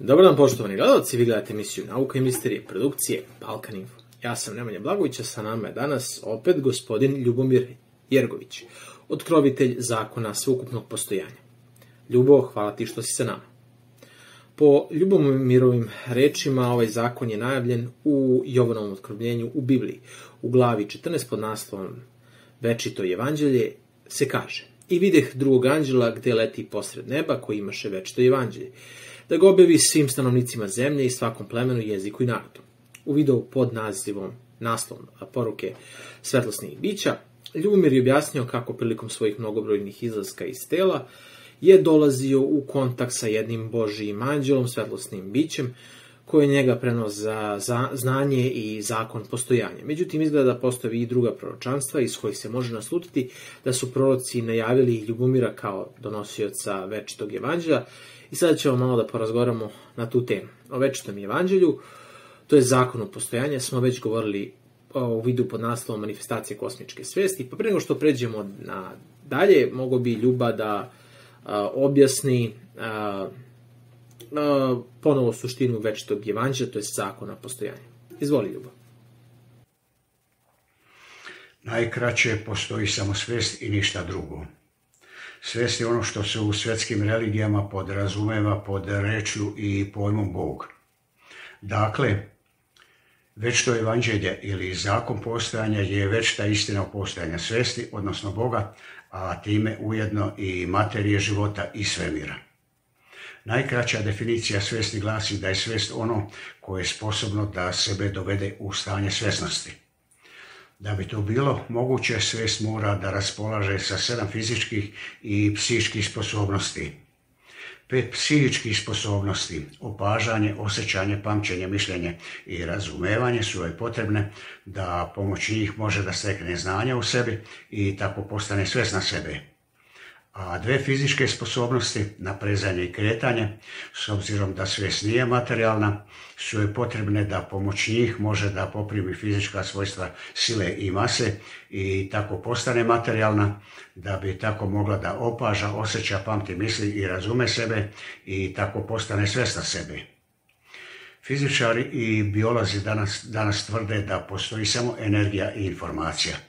Dobar dan poštovani gledalci, vi gledate emisiju Nauka i misterije produkcije Balkan Info. Ja sam Nemanja Blagović, a sa nama je danas opet gospodin Ljubomir Jergović, otkrovitelj zakona sveukupnog postojanja. Ljubo, hvala ti što si sa nama. Po Ljubomirovim rečima, ovaj zakon je najavljen u Jovanovom otkrovljenju u Bibliji. U glavi 14 pod naslovom Večito evanđelje se kaže I videh drugog anđela gde leti posred neba koji imaše večito evanđelje da ga objavi svim stanovnicima zemlje i svakom plemenu, jeziku i narodu. U videu pod nazivom naslovom poruke svetlosnih bića, Ljubomir je objasnio kako prilikom svojih mnogobrojnih izlaska iz tela je dolazio u kontakt sa jednim Božijim anđelom, svetlosnim bićem, koje njega prenos za, znanje i zakon postojanja. Međutim, izgleda da postoji i druga proročanstva iz kojih se može naslutiti da su proroci najavili Ljubomira kao donosioca večitog evanđelja i sada ćemo malo da porazgovaramo na tu temu. O večitom evanđelju, to je zakon o postojanja, smo već govorili u vidu pod naslovom manifestacije kosmičke svesti, pa pre nego što pređemo na dalje, mogo bi Ljuba da objasni a, ponovo suštinu večitog evanđelja, to je zakona postojanja. Izvoli Ljuba. Najkraće postoji samo svest i ništa drugo. Svest je ono što se u svjetskim religijama podrazumeva pod rečju i pojmom Bog. Dakle, već to evanđelje ili zakon postojanja je već ta istina postojanja svesti, odnosno Boga, a time ujedno i materije života i svemira. Najkraća definicija svesti glasi da je svest ono koje je sposobno da sebe dovede u stanje svesnosti. Da bi to bilo moguće, svest mora da raspolaže sa sedam fizičkih i psihičkih sposobnosti. Pet psihičkih sposobnosti, opažanje, osjećanje, pamćenje, mišljenje i razumevanje su joj potrebne da pomoć njih može da stekne znanja u sebi i tako postane svesna sebe a dve fizičke sposobnosti, naprezanje i kretanje, s obzirom da svijest nije materijalna, su joj potrebne da pomoć njih može da poprimi fizička svojstva sile i mase i tako postane materijalna, da bi tako mogla da opaža, osjeća, pamti, misli i razume sebe i tako postane svjesna sebe. Fizičari i biolozi danas, danas tvrde da postoji samo energija i informacija.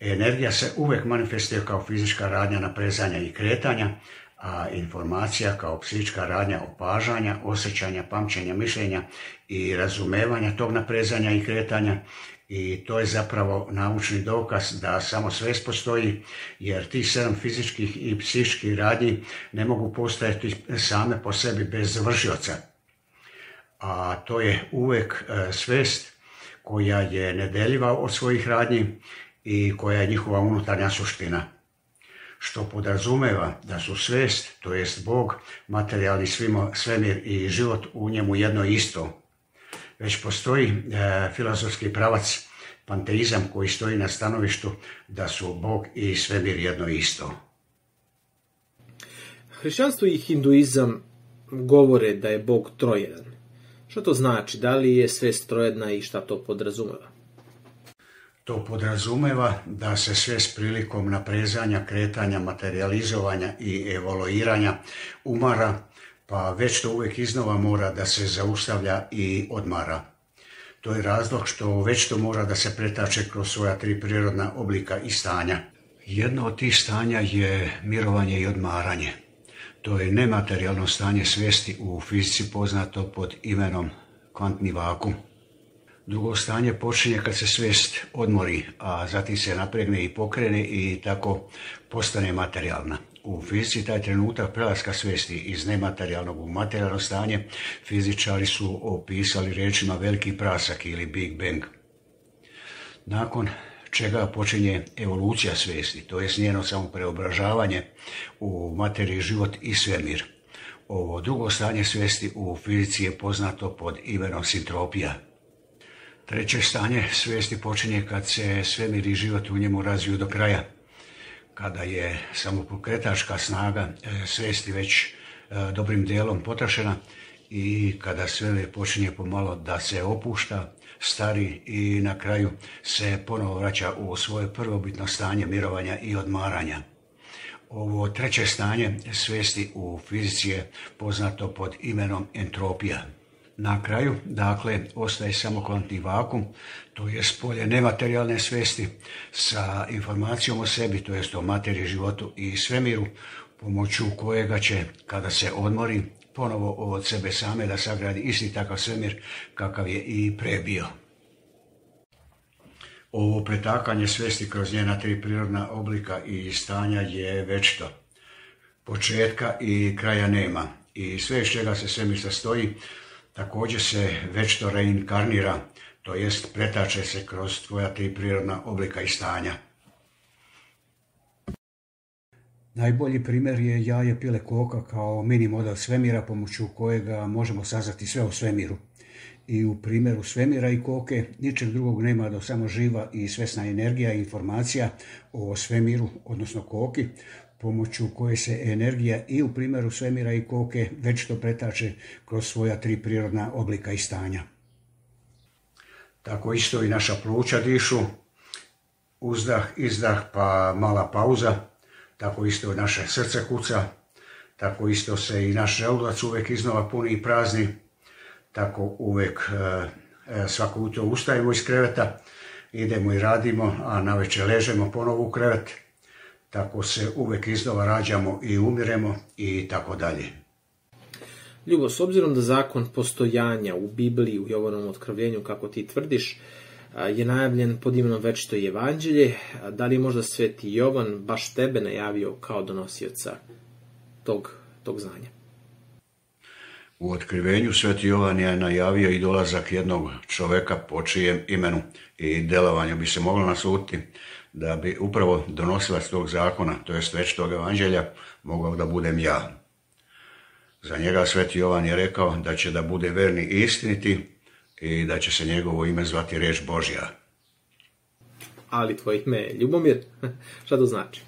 Energija se uvijek manifestuje kao fizička radnja naprezanja i kretanja, a informacija kao psihička radnja opažanja, osjećanja, pamćenja, mišljenja i razumevanja tog naprezanja i kretanja i to je zapravo naučni dokaz da samo svest postoji, jer tih sedam fizičkih i psihičkih radnji ne mogu postojati same po sebi bez završioca. A to je uvijek e, svest koja je nedeljiva od svojih radnji i koja je njihova unutarnja suština. Što podrazumeva da su svest, to jest Bog, materijalni svemir i život u njemu jedno isto. Već postoji e, filozofski pravac panteizam koji stoji na stanovištu da su Bog i svemir jedno isto. Hrišćanstvo i hinduizam govore da je Bog trojedan. Što to znači? Da li je svest trojedna i šta to podrazumeva? To podrazumeva da se sve s prilikom naprezanja, kretanja, materializovanja i evoluiranja umara, pa već to uvijek iznova mora da se zaustavlja i odmara. To je razlog što već to mora da se pretače kroz svoja tri prirodna oblika i stanja. Jedno od tih stanja je mirovanje i odmaranje. To je nematerijalno stanje svijesti u fizici poznato pod imenom kvantni vakum. Drugo stanje počinje kad se svijest odmori, a zatim se napregne i pokrene i tako postane materijalna. U fizici taj trenutak prelaska svijesti iz nematerijalnog u materijalno stanje fizičari su opisali rečima veliki prasak ili Big Bang. Nakon čega počinje evolucija svijesti, to je njeno samo preobražavanje u materiji život i svemir. Ovo drugo stanje svijesti u fizici je poznato pod imenom sintropija, Treće stanje svijesti počinje kad se svemir i život u njemu razviju do kraja. Kada je samopokretačka snaga e, svijesti već e, dobrim dijelom potrašena i kada svemir počinje pomalo da se opušta, stari i na kraju se ponovo vraća u svoje prvobitno stanje mirovanja i odmaranja. Ovo treće stanje svijesti u fizici je poznato pod imenom entropija. Na kraju, dakle, ostaje samo kvantni vakum, to je polje nematerijalne svijesti sa informacijom o sebi, to jest o materiji, životu i svemiru, pomoću kojega će, kada se odmori, ponovo od sebe same da sagradi isti takav svemir kakav je i prebio. Ovo pretakanje svijesti kroz njena tri prirodna oblika i stanja je večito. Početka i kraja nema. I sve iz čega se svemir sastoji, također se večito reinkarnira, to jest pretače se kroz tvoja tri prirodna oblika i stanja. Najbolji primjer je jaje pile koka kao mini model svemira pomoću kojega možemo saznati sve o svemiru i u primjeru svemira i koke ničeg drugog nema do samo živa i svesna energija i informacija o svemiru, odnosno koki, pomoću koje se energija i u primjeru svemira i koke već to pretače kroz svoja tri prirodna oblika i stanja. Tako isto i naša pluća dišu, uzdah, izdah pa mala pauza, tako isto i naše srce kuca, tako isto se i naš želudac uvijek iznova puni i prazni, tako uvijek e, e, svako jutro ustajemo iz kreveta, idemo i radimo, a na ležemo ponovo u krevet, tako se uvijek iznova rađamo i umiremo i tako dalje. Ljubo, s obzirom da zakon postojanja u Bibliji, u Jovanom otkrovljenju, kako ti tvrdiš, je najavljen pod imenom Večito evanđelje, da li je možda sveti Jovan baš tebe najavio kao donosioca tog, tog znanja? U otkrivenju Sveti Jovan je najavio i dolazak jednog čoveka po čijem imenu i delovanju bi se moglo nasuditi da bi upravo donosilac tog zakona, to jest već tog evanđelja, mogao da budem ja. Za njega Sveti Jovan je rekao da će da bude verni i istiniti i da će se njegovo ime zvati reč Božja. Ali tvoje ime je Ljubomir, šta to znači?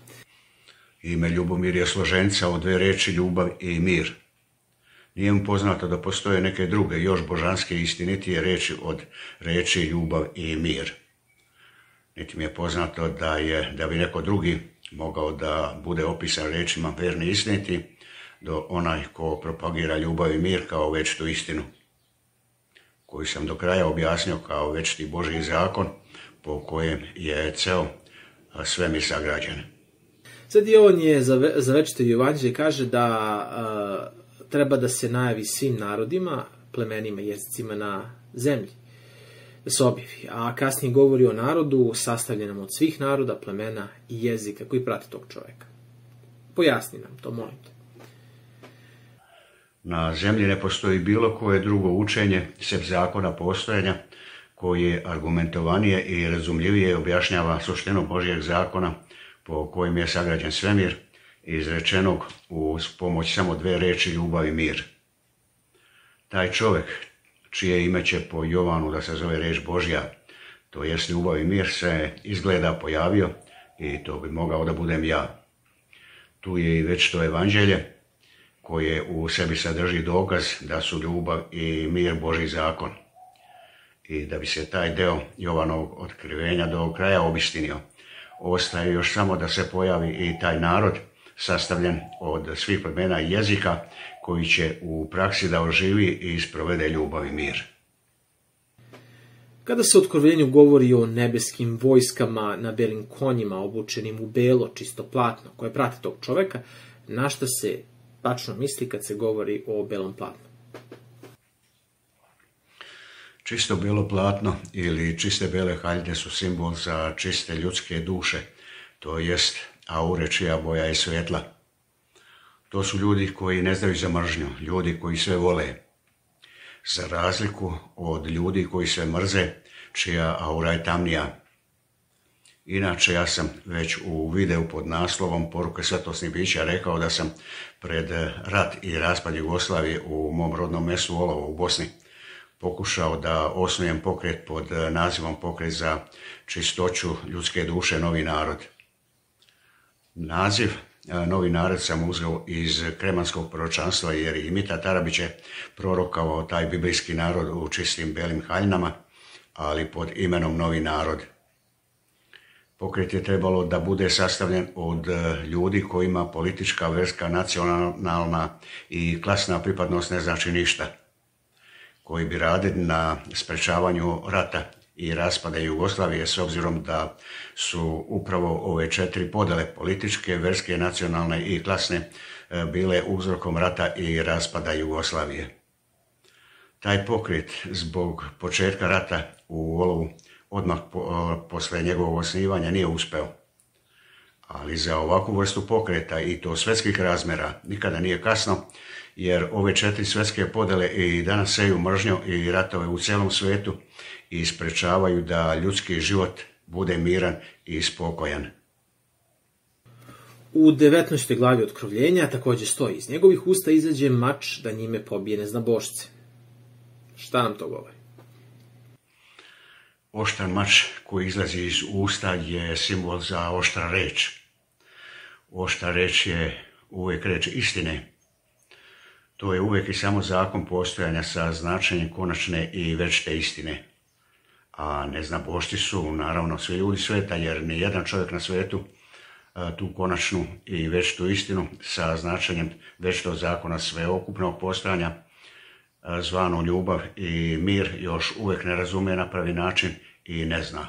Ime Ljubomir je složenca od dve reči ljubav i mir. Nije mu poznato da postoje neke druge, još božanske istinitije reči od reči ljubav i mir. Niti mi je poznato da, je, da bi neko drugi mogao da bude opisan rečima verni istiniti, do onaj ko propagira ljubav i mir kao večitu istinu, koju sam do kraja objasnio kao večiti Boži zakon, po kojem je ceo mi sagrađen. Sad i on je za, za večito kaže da treba da se najavi svim narodima, plemenima, jezicima na zemlji. Da se objavi. A kasnije govori o narodu sastavljenom od svih naroda, plemena i jezika koji prati tog čovjeka. Pojasni nam to, molim te. Na zemlji ne postoji bilo koje drugo učenje, sem zakona postojanja, koje argumentovanije i razumljivije objašnjava suštinu Božijeg zakona po kojem je sagrađen svemir, izrečenog uz pomoć samo dve reči ljubav i mir. Taj čovjek, čije ime će po Jovanu da se zove reč Božja, to jest ljubav i mir, se izgleda pojavio i to bi mogao da budem ja. Tu je i već to evanđelje, koje u sebi sadrži dokaz da su ljubav i mir Boži zakon. I da bi se taj deo Jovanog otkrivenja do kraja obistinio, ostaje još samo da se pojavi i taj narod, sastavljen od svih plemena i jezika koji će u praksi da oživi i isprovede ljubav i mir. Kada se u otkrovenju govori o nebeskim vojskama na belim konjima obučenim u belo, čisto platno, koje prate tog čoveka, na šta se tačno misli kad se govori o belom platnu? Čisto belo platno ili čiste bele haljne su simbol za čiste ljudske duše, to jest aure čija boja je svetla. To su ljudi koji ne znaju za mržnju, ljudi koji sve vole. Za razliku od ljudi koji sve mrze, čija aura je tamnija. Inače, ja sam već u videu pod naslovom Poruke svetosnih bića rekao da sam pred rat i raspad Jugoslavije u mom rodnom mesu Olovo u Bosni pokušao da osnujem pokret pod nazivom Pokret za čistoću ljudske duše Novi narod. Naziv Novi narod sam uzeo iz kremanskog proročanstva jer i Mita Tarabić je prorokavao taj biblijski narod u čistim belim haljnama, ali pod imenom Novi narod. Pokret je trebalo da bude sastavljen od e, ljudi kojima politička, verska, nacionalna i klasna pripadnost ne znači ništa. Koji bi radili na sprečavanju rata i raspada Jugoslavije s obzirom da su upravo ove četiri podele političke, verske, nacionalne i klasne e, bile uzrokom rata i raspada Jugoslavije. Taj pokret zbog početka rata u Olovu odmah posle njegovog osnivanja nije uspeo. Ali za ovakvu vrstu pokreta i to svetskih razmjera nikada nije kasno, jer ove četiri svetske podele i danas seju mržnju i ratove u cijelom svijetu i sprečavaju da ljudski život bude miran i spokojan. U 19. glavi otkrovljenja također stoji iz njegovih usta izađe mač da njime pobije neznabošce. Šta nam to govori? Oštar mač koji izlazi iz usta je simbol za oštra reč. Oštra reč je uvijek reč istine. To je uvijek i samo zakon postojanja sa značenjem konačne i večite istine. A neznabošti su naravno svi ljudi sveta, jer ni jedan čovjek na svetu tu konačnu i večitu istinu sa značenjem večitog zakona sveokupnog postojanja zvano ljubav i mir još uvijek ne razume na pravi način i ne zna.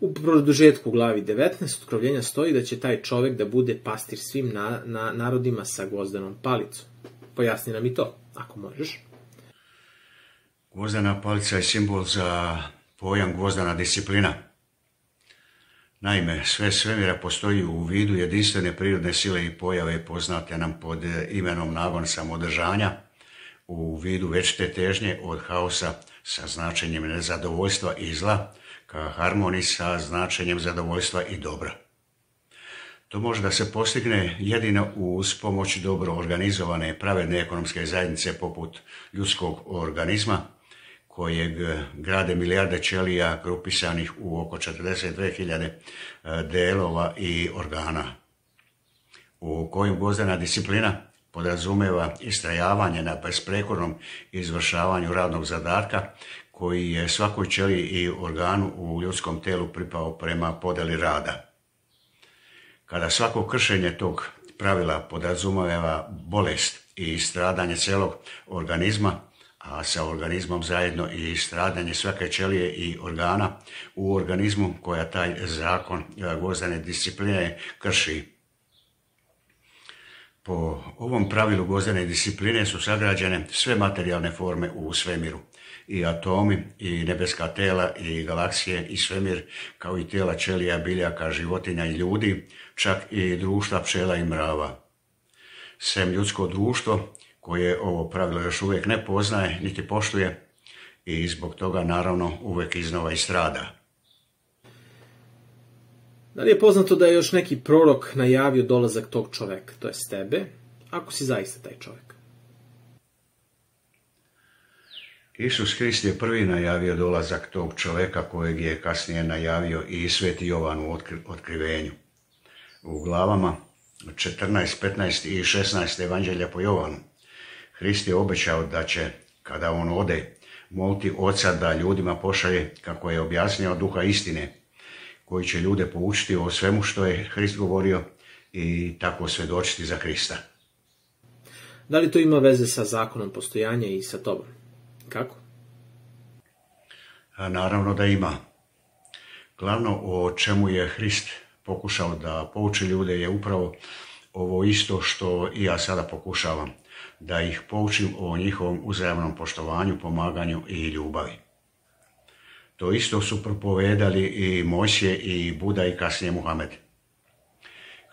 U produžetku glavi 19 otkrovljenja stoji da će taj čovjek da bude pastir svim na, na, narodima sa gvozdanom palicom. Pojasni nam i to, ako možeš. Gvozdana palica je simbol za pojam gvozdana disciplina. Naime, sve svemira postoji u vidu jedinstvene prirodne sile i pojave poznate nam pod imenom nagon samodržanja, u vidu večite težnje od haosa sa značenjem nezadovoljstva i zla ka harmoniji sa značenjem zadovoljstva i dobra. To može da se postigne jedino uz pomoć dobro organizovane pravedne ekonomske zajednice poput ljudskog organizma, kojeg grade milijarde ćelija grupisanih u oko 42.000 e, delova i organa, u kojim gozdana disciplina podrazumeva istrajavanje na besprekornom izvršavanju radnog zadatka koji je svakoj ćeliji i organu u ljudskom telu pripao prema podeli rada. Kada svako kršenje tog pravila podrazumeva bolest i stradanje celog organizma, a sa organizmom zajedno i stradanje svake ćelije i organa u organizmu koja taj zakon gvozdane discipline krši po ovom pravilu gozdane discipline su sagrađene sve materijalne forme u svemiru. I atomi, i nebeska tela, i galaksije, i svemir, kao i tela čelija, biljaka, životinja i ljudi, čak i društva pčela i mrava. Sem ljudsko društvo, koje ovo pravilo još uvijek ne poznaje, niti poštuje, i zbog toga naravno uvijek iznova i strada. Da li je poznato da je još neki prorok najavio dolazak tog čoveka, to je tebe, ako si zaista taj čovjek? Isus Hrist je prvi najavio dolazak tog čovjeka kojeg je kasnije najavio i Sveti Jovan u otkrivenju. U glavama 14, 15 i 16 evanđelja po Jovanu Hrist je obećao da će, kada on ode, moliti oca da ljudima pošalje, kako je objasnio duha istine, koji će ljude poučiti o svemu što je Hrist govorio i tako svedočiti za Krista. Da li to ima veze sa zakonom postojanja i sa tobom? Kako? A naravno da ima. Glavno o čemu je Hrist pokušao da pouči ljude je upravo ovo isto što i ja sada pokušavam, da ih poučim o njihovom uzajamnom poštovanju, pomaganju i ljubavi. To isto su propovedali i Mojsije i Buda i kasnije Muhamed.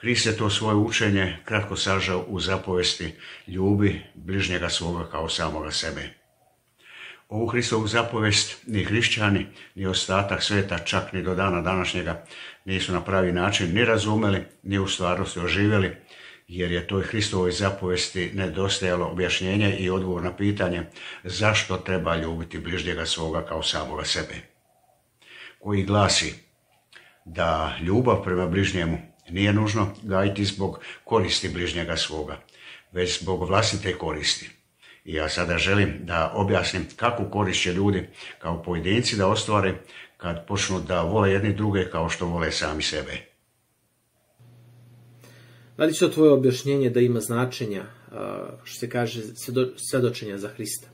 Hrist je to svoje učenje kratko sažao u zapovesti ljubi bližnjega svoga kao samoga sebe. Ovu Hristovu zapovest ni hrišćani, ni ostatak sveta, čak ni do dana današnjega, nisu na pravi način ni razumeli, ni u stvarnosti oživjeli, jer je toj Hristovoj zapovesti nedostajalo objašnjenje i odgovor na pitanje zašto treba ljubiti bližnjega svoga kao samoga sebe koji glasi da ljubav prema bližnjemu nije nužno gajiti zbog koristi bližnjega svoga, već zbog vlastite koristi. I ja sada želim da objasnim kakvu korist će ljudi kao pojedinci da ostvare kad počnu da vole jedni druge kao što vole sami sebe. Da li će to tvoje objašnjenje da ima značenja, što se kaže, svedočenja za Hrista?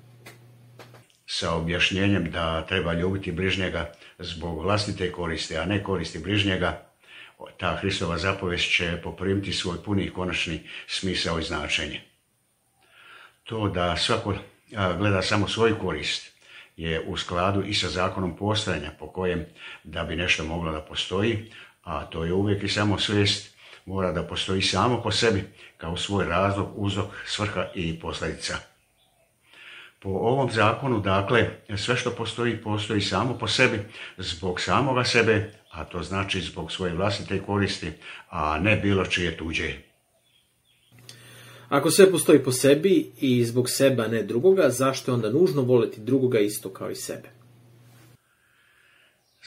Sa objašnjenjem da treba ljubiti bližnjega zbog vlastite koristi, a ne koristi bližnjega, ta Hristova zapovest će poprimiti svoj puni i konačni smisao i značenje. To da svako gleda samo svoju korist je u skladu i sa zakonom postojanja po kojem da bi nešto moglo da postoji, a to je uvijek i samo svijest mora da postoji samo po sebi kao svoj razlog, uzrok, svrha i posljedica. Po ovom zakonu, dakle, sve što postoji, postoji samo po sebi, zbog samoga sebe, a to znači zbog svoje vlastite koristi, a ne bilo čije tuđe. Ako sve postoji po sebi i zbog seba, ne drugoga, zašto je onda nužno voliti drugoga isto kao i sebe?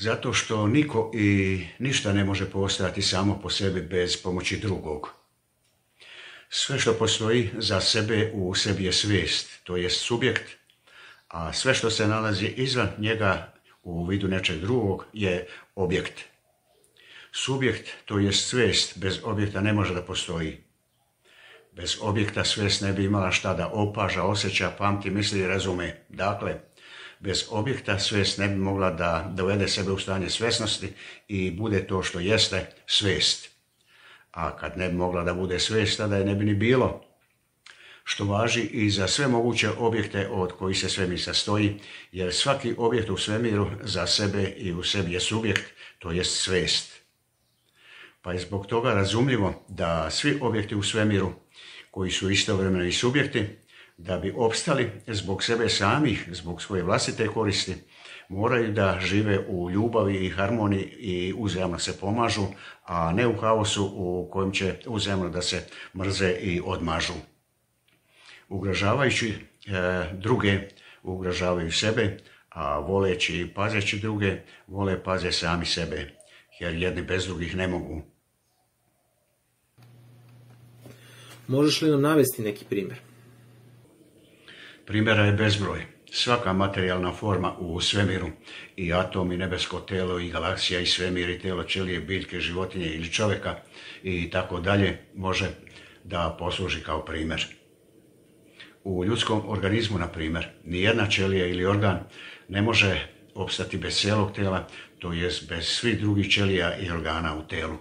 Zato što niko i ništa ne može postojati samo po sebi bez pomoći drugog. Sve što postoji za sebe u sebi je svijest, to jest subjekt, a sve što se nalazi izvan njega u vidu nečeg drugog je objekt. Subjekt, to jest svijest, bez objekta ne može da postoji. Bez objekta svijest ne bi imala šta da opaža, osjeća, pamti, misli i razume. Dakle, bez objekta svijest ne bi mogla da dovede sebe u stanje svjesnosti i bude to što jeste svijest. A kad ne bi mogla da bude svijest, tada je ne bi ni bilo. Što važi i za sve moguće objekte od kojih se svemir sastoji, jer svaki objekt u svemiru za sebe i u sebi je subjekt, to jest svijest. Pa je zbog toga razumljivo da svi objekti u svemiru, koji su istovremeno i subjekti, da bi opstali zbog sebe samih, zbog svoje vlastite koristi, moraju da žive u ljubavi i harmoniji i uzajamno se pomažu, a ne u haosu u kojem će uzajamno da se mrze i odmažu. Ugrožavajući e, druge, ugrožavaju sebe, a voleći i pazeći druge, vole paze sami sebe, jer jedni bez drugih ne mogu. Možeš li nam navesti neki primjer? Primjera je bezbroj. Svaka materijalna forma u svemiru, i atom, i nebesko telo, i galaksija, i svemir, i telo ćelije, biljke, životinje ili čovjeka, i tako dalje, može da posluži kao primjer. U ljudskom organizmu, na primjer, nijedna ćelija ili organ ne može opstati bez cijelog tela, to jest bez svih drugih ćelija i organa u telu.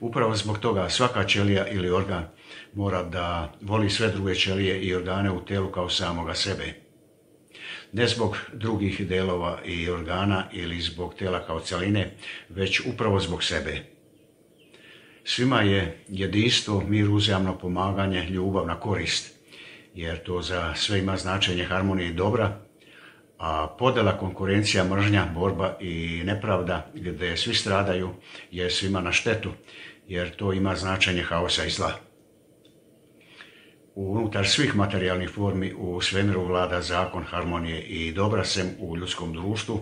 Upravo zbog toga svaka ćelija ili organ mora da voli sve druge ćelije i organe u telu kao samoga sebe. Ne zbog drugih delova i organa ili zbog tela kao celine, već upravo zbog sebe. Svima je jedinstvo, mir, uzajamno pomaganje, ljubav na korist, jer to za sve ima značenje harmonije i dobra, a podela, konkurencija, mržnja, borba i nepravda gdje svi stradaju je svima na štetu, jer to ima značenje haosa i zla. Unutar svih materijalnih formi u svemiru vlada zakon harmonije i dobra sem u ljudskom društvu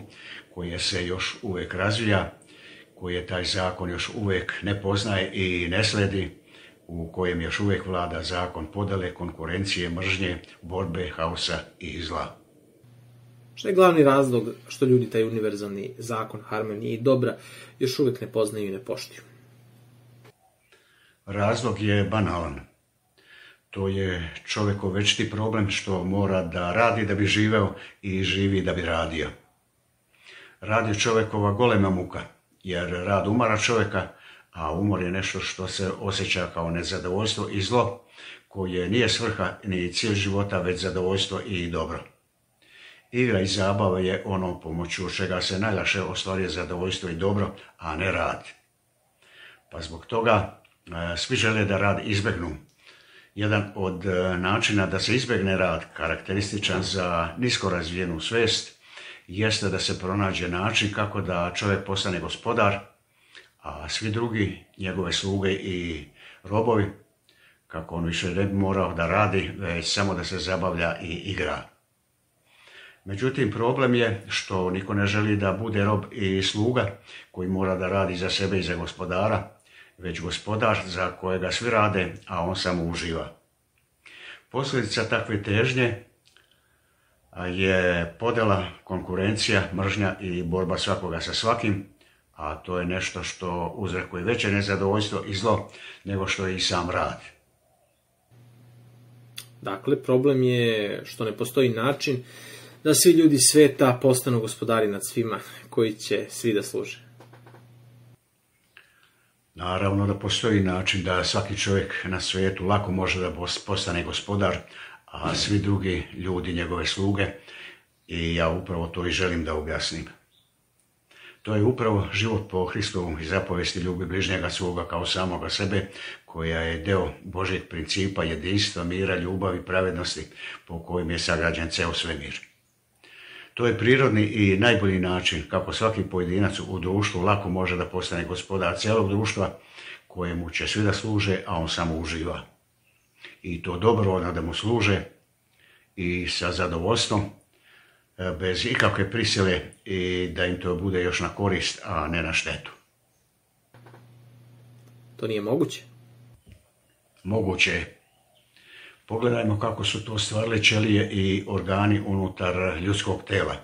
koje se još uvijek razvija, koje taj zakon još uvijek ne poznaje i ne sledi, u kojem još uvijek vlada zakon podele, konkurencije, mržnje, borbe, haosa i zla. Što je glavni razlog što ljudi taj univerzalni zakon harmonije i dobra još uvijek ne poznaju i ne poštuju? Razlog je banalan. To je čovjekov večiti problem što mora da radi da bi živeo i živi da bi radio. Rad je čovjekova golema muka, jer rad umara čovjeka, a umor je nešto što se osjeća kao nezadovoljstvo i zlo, koje nije svrha ni cilj života, već zadovoljstvo i dobro. Igra i zabava je ono pomoću čega se najlakše ostvaruje zadovoljstvo i dobro, a ne rad. Pa zbog toga e, svi žele da rad izbegnu, jedan od e, načina da se izbjegne rad karakterističan za nisko razvijenu svest jeste da se pronađe način kako da čovjek postane gospodar, a svi drugi, njegove sluge i robovi, kako on više ne bi morao da radi, već samo da se zabavlja i igra. Međutim, problem je što niko ne želi da bude rob i sluga koji mora da radi za sebe i za gospodara, već gospodar za kojega svi rade, a on samo uživa. Posljedica takve težnje je podela, konkurencija, mržnja i borba svakoga sa svakim, a to je nešto što uzrekuje veće nezadovoljstvo i zlo nego što je i sam rad. Dakle, problem je što ne postoji način da svi ljudi sveta postanu gospodari nad svima koji će svi da služe. Naravno da postoji način da svaki čovjek na svijetu lako može da postane gospodar, a svi drugi ljudi njegove sluge i ja upravo to i želim da objasnim. To je upravo život po Hristovom i zapovesti ljubi bližnjega svoga kao samoga sebe, koja je deo Božeg principa jedinstva, mira, ljubavi, pravednosti po kojem je sagrađen ceo svemir. To je prirodni i najbolji način kako svaki pojedinac u društvu lako može da postane gospodar cijelog društva kojemu će svi da služe, a on samo uživa. I to dobro da mu služe i sa zadovoljstvom, e, bez ikakve prisile i da im to bude još na korist, a ne na štetu. To nije moguće? Moguće je. Pogledajmo kako su to stvarili ćelije i organi unutar ljudskog tela.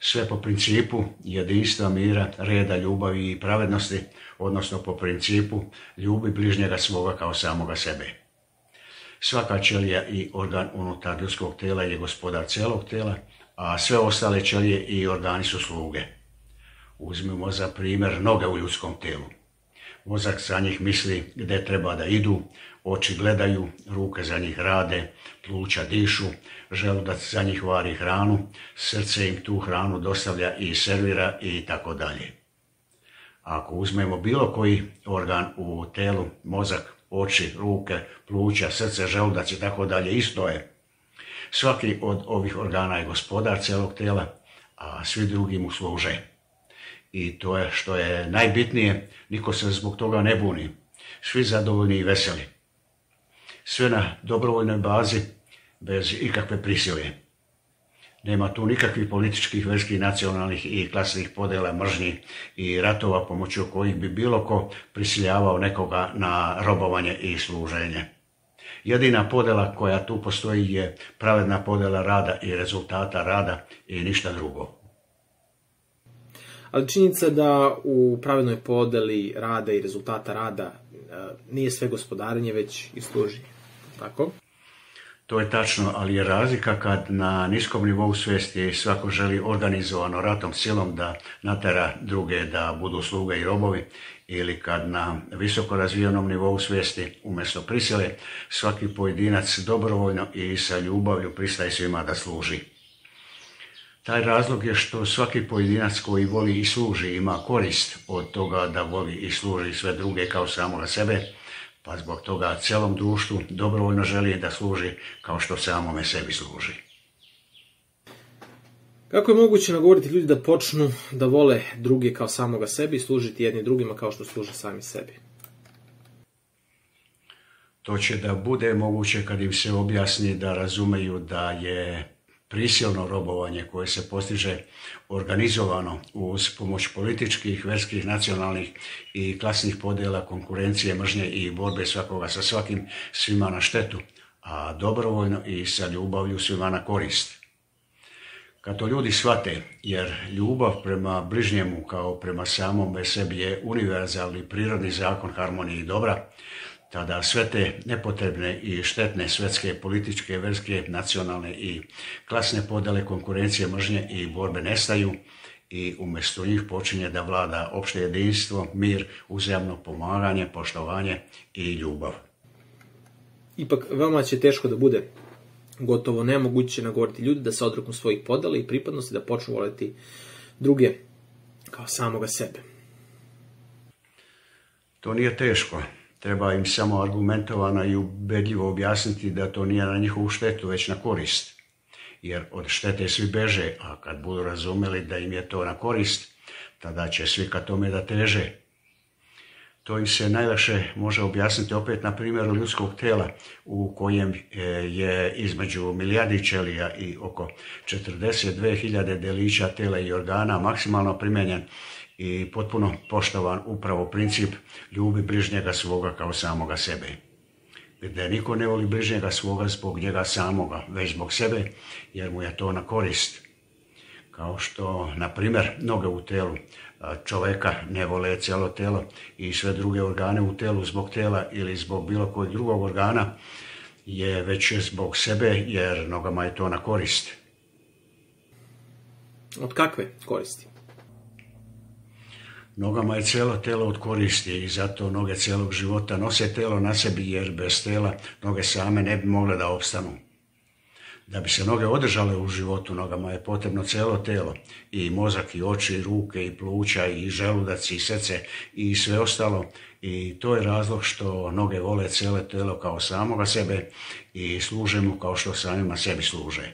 Sve po principu jedinstva, mira, reda, ljubavi i pravednosti, odnosno po principu ljubi bližnjega svoga kao samoga sebe. Svaka ćelija i organ unutar ljudskog tela je gospodar cijelog tela, a sve ostale ćelije i organi su sluge. Uzmimo za primjer noge u ljudskom telu. Mozak za njih misli gdje treba da idu, oči gledaju, ruke za njih rade, pluća dišu, želudac za njih vari hranu, srce im tu hranu dostavlja i servira i tako dalje. Ako uzmemo bilo koji organ u telu, mozak, oči, ruke, pluća, srce, želudac i tako dalje, isto je. Svaki od ovih organa je gospodar celog tela, a svi drugi mu služe. I to je što je najbitnije, niko se zbog toga ne buni. Svi zadovoljni i veseli sve na dobrovoljnoj bazi, bez ikakve prisile. Nema tu nikakvih političkih, verskih, nacionalnih i klasnih podela mržnji i ratova pomoću kojih bi bilo ko prisiljavao nekoga na robovanje i služenje. Jedina podela koja tu postoji je pravedna podela rada i rezultata rada i ništa drugo. Ali činjenica da u pravednoj podeli rada i rezultata rada nije sve gospodarenje, već i služenje. Tako? To je tačno, ali je razlika kad na niskom nivou svijesti svako želi organizovano ratom silom da natera druge da budu sluge i robovi, ili kad na visoko razvijenom nivou svijesti umjesto prisile svaki pojedinac dobrovoljno i sa ljubavlju pristaje svima da služi. Taj razlog je što svaki pojedinac koji voli i služi ima korist od toga da voli i služi sve druge kao samoga sebe, pa zbog toga cijelom društvu dobrovoljno želi da služi kao što samome sebi služi. Kako je moguće nagovoriti ljudi da počnu da vole druge kao samoga sebi i služiti jedni drugima kao što služe sami sebi? To će da bude moguće kad im se objasni da razumeju da je prisilno robovanje koje se postiže organizovano uz pomoć političkih, verskih, nacionalnih i klasnih podjela, konkurencije, mržnje i borbe svakoga sa svakim svima na štetu, a dobrovoljno i sa ljubavlju svima na korist. Kad to ljudi shvate, jer ljubav prema bližnjemu kao prema samom sebi je univerzalni prirodni zakon harmonije i dobra, tada sve te nepotrebne i štetne svetske, političke, verske, nacionalne i klasne podele konkurencije, mržnje i borbe nestaju i umjesto njih počinje da vlada opšte jedinstvo, mir, uzajamno pomaganje, poštovanje i ljubav. Ipak, veoma će teško da bude gotovo nemoguće nagovoriti ljudi da se odreknu svojih podela i pripadnosti, da počnu voleti druge kao samoga sebe. To nije teško. Treba im samo argumentovano i ubedljivo objasniti da to nije na njihovu štetu, već na korist. Jer od štete svi beže, a kad budu razumeli da im je to na korist, tada će svi ka tome da teže. To im se najlakše može objasniti opet na primjeru ljudskog tela u kojem e, je između milijardi ćelija i oko 42.000 delića tela i organa maksimalno primjenjen i potpuno poštovan upravo princip ljubi bližnjega svoga kao samoga sebe. gdje niko ne voli bližnjega svoga zbog njega samoga, već zbog sebe, jer mu je to na korist. Kao što, na primjer, noge u telu čovjeka ne vole cijelo telo i sve druge organe u telu zbog tela ili zbog bilo kojeg drugog organa, je već zbog sebe, jer nogama je to na korist. Od kakve koristi? Nogama je cijelo telo od koristi i zato noge cijelog života nose telo na sebi jer bez tela noge same ne bi mogle da opstanu. Da bi se noge održale u životu, nogama je potrebno cijelo telo, i mozak, i oči, i ruke, i pluća, i želudac, i srce, i sve ostalo. I to je razlog što noge vole cijelo telo kao samoga sebe i služe mu kao što samima sebi služe.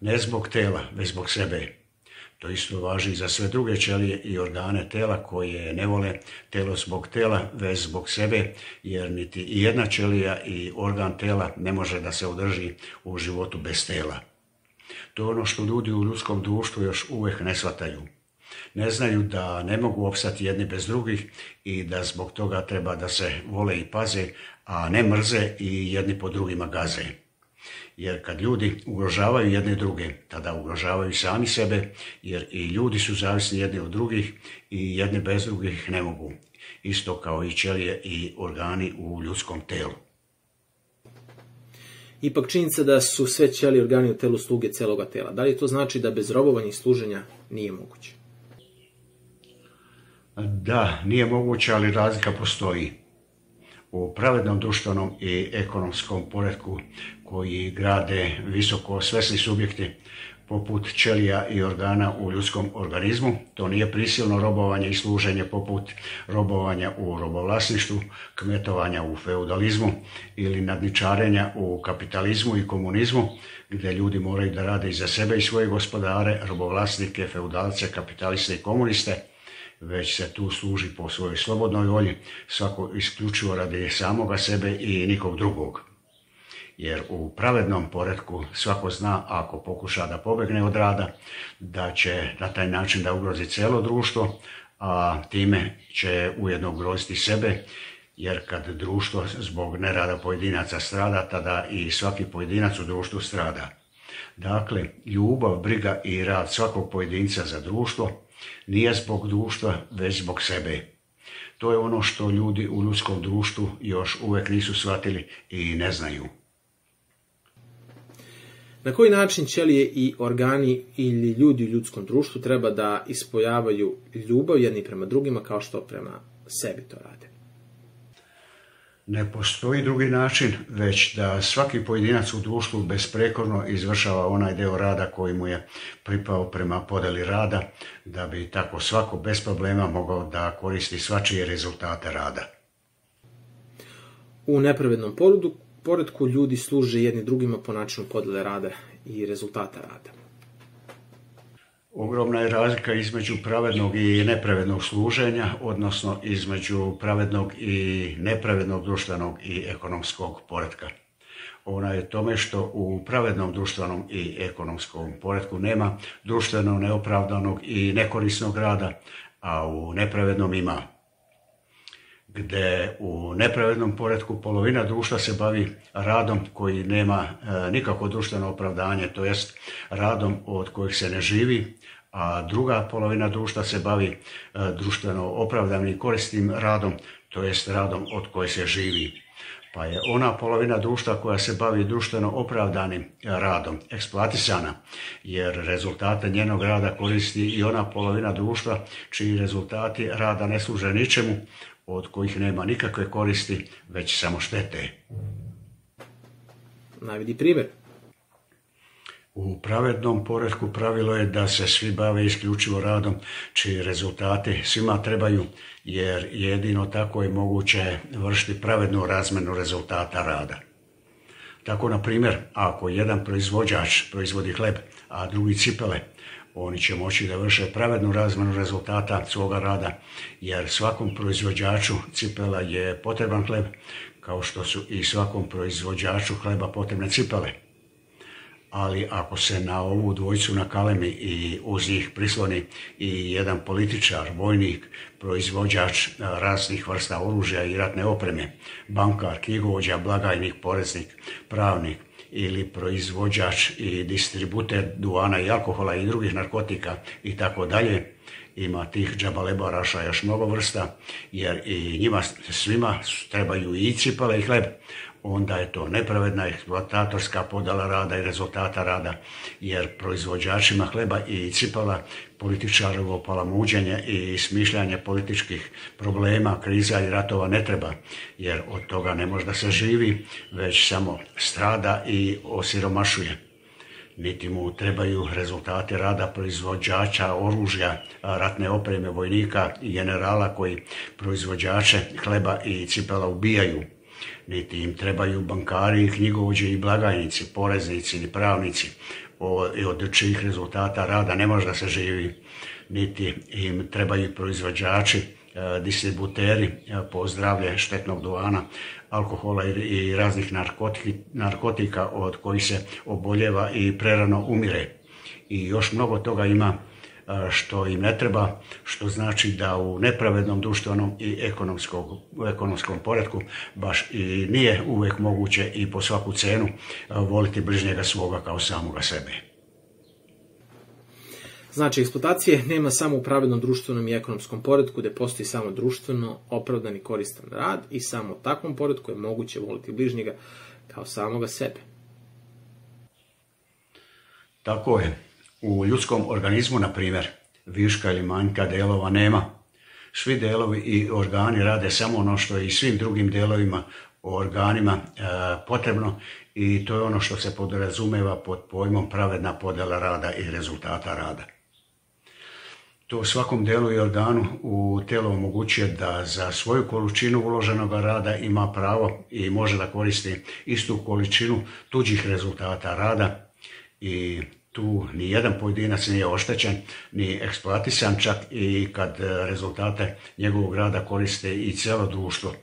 Ne zbog tela, već zbog sebe. To isto važi za sve druge ćelije i organe tela koje ne vole telo zbog tela, već zbog sebe, jer niti i jedna ćelija i organ tela ne može da se održi u životu bez tela. To je ono što ljudi u ljudskom društvu još uvijek ne shvataju. Ne znaju da ne mogu opstati jedni bez drugih i da zbog toga treba da se vole i paze, a ne mrze i jedni po drugima gaze. Jer kad ljudi ugrožavaju jedne druge, tada ugrožavaju sami sebe, jer i ljudi su zavisni jedni od drugih i jedni bez drugih ne mogu. Isto kao i ćelije i organi u ljudskom telu. Ipak činjenica da su sve ćeli organi u telu sluge celoga tela. Da li to znači da bez robovanja i služenja nije moguće? Da, nije moguće, ali razlika postoji u pravednom društvenom i ekonomskom poredku koji grade visoko svesni subjekti poput ćelija i organa u ljudskom organizmu. To nije prisilno robovanje i služenje poput robovanja u robovlasništvu, kmetovanja u feudalizmu ili nadničarenja u kapitalizmu i komunizmu, gdje ljudi moraju da rade i za sebe i svoje gospodare, robovlasnike, feudalce, kapitaliste i komuniste, već se tu služi po svojoj slobodnoj volji, svako isključivo radi samoga sebe i nikog drugog. Jer u pravednom poredku svako zna ako pokuša da pobegne od rada, da će na taj način da ugrozi cijelo društvo, a time će ujedno ugroziti sebe, jer kad društvo zbog nerada pojedinaca strada, tada i svaki pojedinac u društvu strada. Dakle, ljubav, briga i rad svakog pojedinca za društvo nije zbog društva, već zbog sebe. To je ono što ljudi u ljudskom društvu još uvijek nisu shvatili i ne znaju. Na koji način ćelije i organi ili ljudi u ljudskom društvu treba da ispojavaju ljubav jedni prema drugima kao što prema sebi to rade? Ne postoji drugi način, već da svaki pojedinac u društvu besprekorno izvršava onaj deo rada koji mu je pripao prema podeli rada, da bi tako svako bez problema mogao da koristi svačije rezultate rada. U nepravednom poredku ljudi služe jedni drugima po načinu podele rada i rezultata rada. Ogromna je razlika između pravednog i nepravednog služenja, odnosno između pravednog i nepravednog društvenog i ekonomskog poredka. Ona je tome što u pravednom društvenom i ekonomskom poredku nema društveno neopravdanog i nekorisnog rada, a u nepravednom ima. Gde u nepravednom poredku polovina društva se bavi radom koji nema e, nikako društveno opravdanje, to jest radom od kojeg se ne živi, a druga polovina društva se bavi e, društveno opravdanim korisnim radom, to jest radom od koje se živi. Pa je ona polovina društva koja se bavi društveno opravdanim radom eksploatisana, jer rezultate njenog rada koristi i ona polovina društva čiji rezultati rada ne služe ničemu, od kojih nema nikakve koristi, već samo štete. Navidi primjer. U pravednom poredku pravilo je da se svi bave isključivo radom, čiji rezultati svima trebaju, jer jedino tako je moguće vršiti pravednu razmenu rezultata rada. Tako, na primjer, ako jedan proizvođač proizvodi hleb, a drugi cipele, oni će moći da vrše pravednu razmenu rezultata svoga rada, jer svakom proizvođaču cipela je potreban hleb, kao što su i svakom proizvođaču hleba potrebne cipele ali ako se na ovu dvojicu na kalemi i uz njih prisloni i jedan političar, vojnik, proizvođač raznih vrsta oružja i ratne opreme, bankar, knjigovođa, blagajnik, poreznik, pravnik ili proizvođač i distributer duana i alkohola i drugih narkotika i tako dalje, ima tih džabalebaraša još mnogo vrsta, jer i njima svima trebaju i cipale i hleb, onda je to nepravedna eksploatatorska podala rada i rezultata rada, jer proizvođačima hleba i cipala političarovo palamuđenje i smišljanje političkih problema, kriza i ratova ne treba, jer od toga ne može da se živi, već samo strada i osiromašuje. Niti mu trebaju rezultati rada proizvođača oružja, ratne opreme, vojnika i generala koji proizvođače hleba i cipela ubijaju, niti im trebaju bankari, knjigovođe i blagajnici, poreznici ili pravnici, od čijih rezultata rada ne može da se živi, niti im trebaju proizvođači, e, distributeri e, po zdravlje štetnog duvana, alkohola i raznih narkotika od kojih se oboljeva i prerano umire. I još mnogo toga ima što im ne treba, što znači da u nepravednom društvenom i ekonomskom, ekonomskom poredku baš i nije uvijek moguće i po svaku cenu voliti bližnjega svoga kao samoga sebe. Znači, eksploatacije nema samo u pravednom društvenom i ekonomskom poredku gdje postoji samo društveno opravdani koristan rad i samo u takvom poredku je moguće voliti bližnjega kao samoga sebe. Tako je. U ljudskom organizmu, na primjer, viška ili manjka delova nema. Svi delovi i organi rade samo ono što je i svim drugim delovima organima e, potrebno i to je ono što se podrazumeva pod pojmom pravedna podjela rada i rezultata rada. To svakom delu i organu u telo omogućuje da za svoju količinu uloženog rada ima pravo i može da koristi istu količinu tuđih rezultata rada i tu ni jedan pojedinac nije oštećen, ni eksploatisan, čak i kad e, rezultate njegovog rada koriste i cijelo društvo.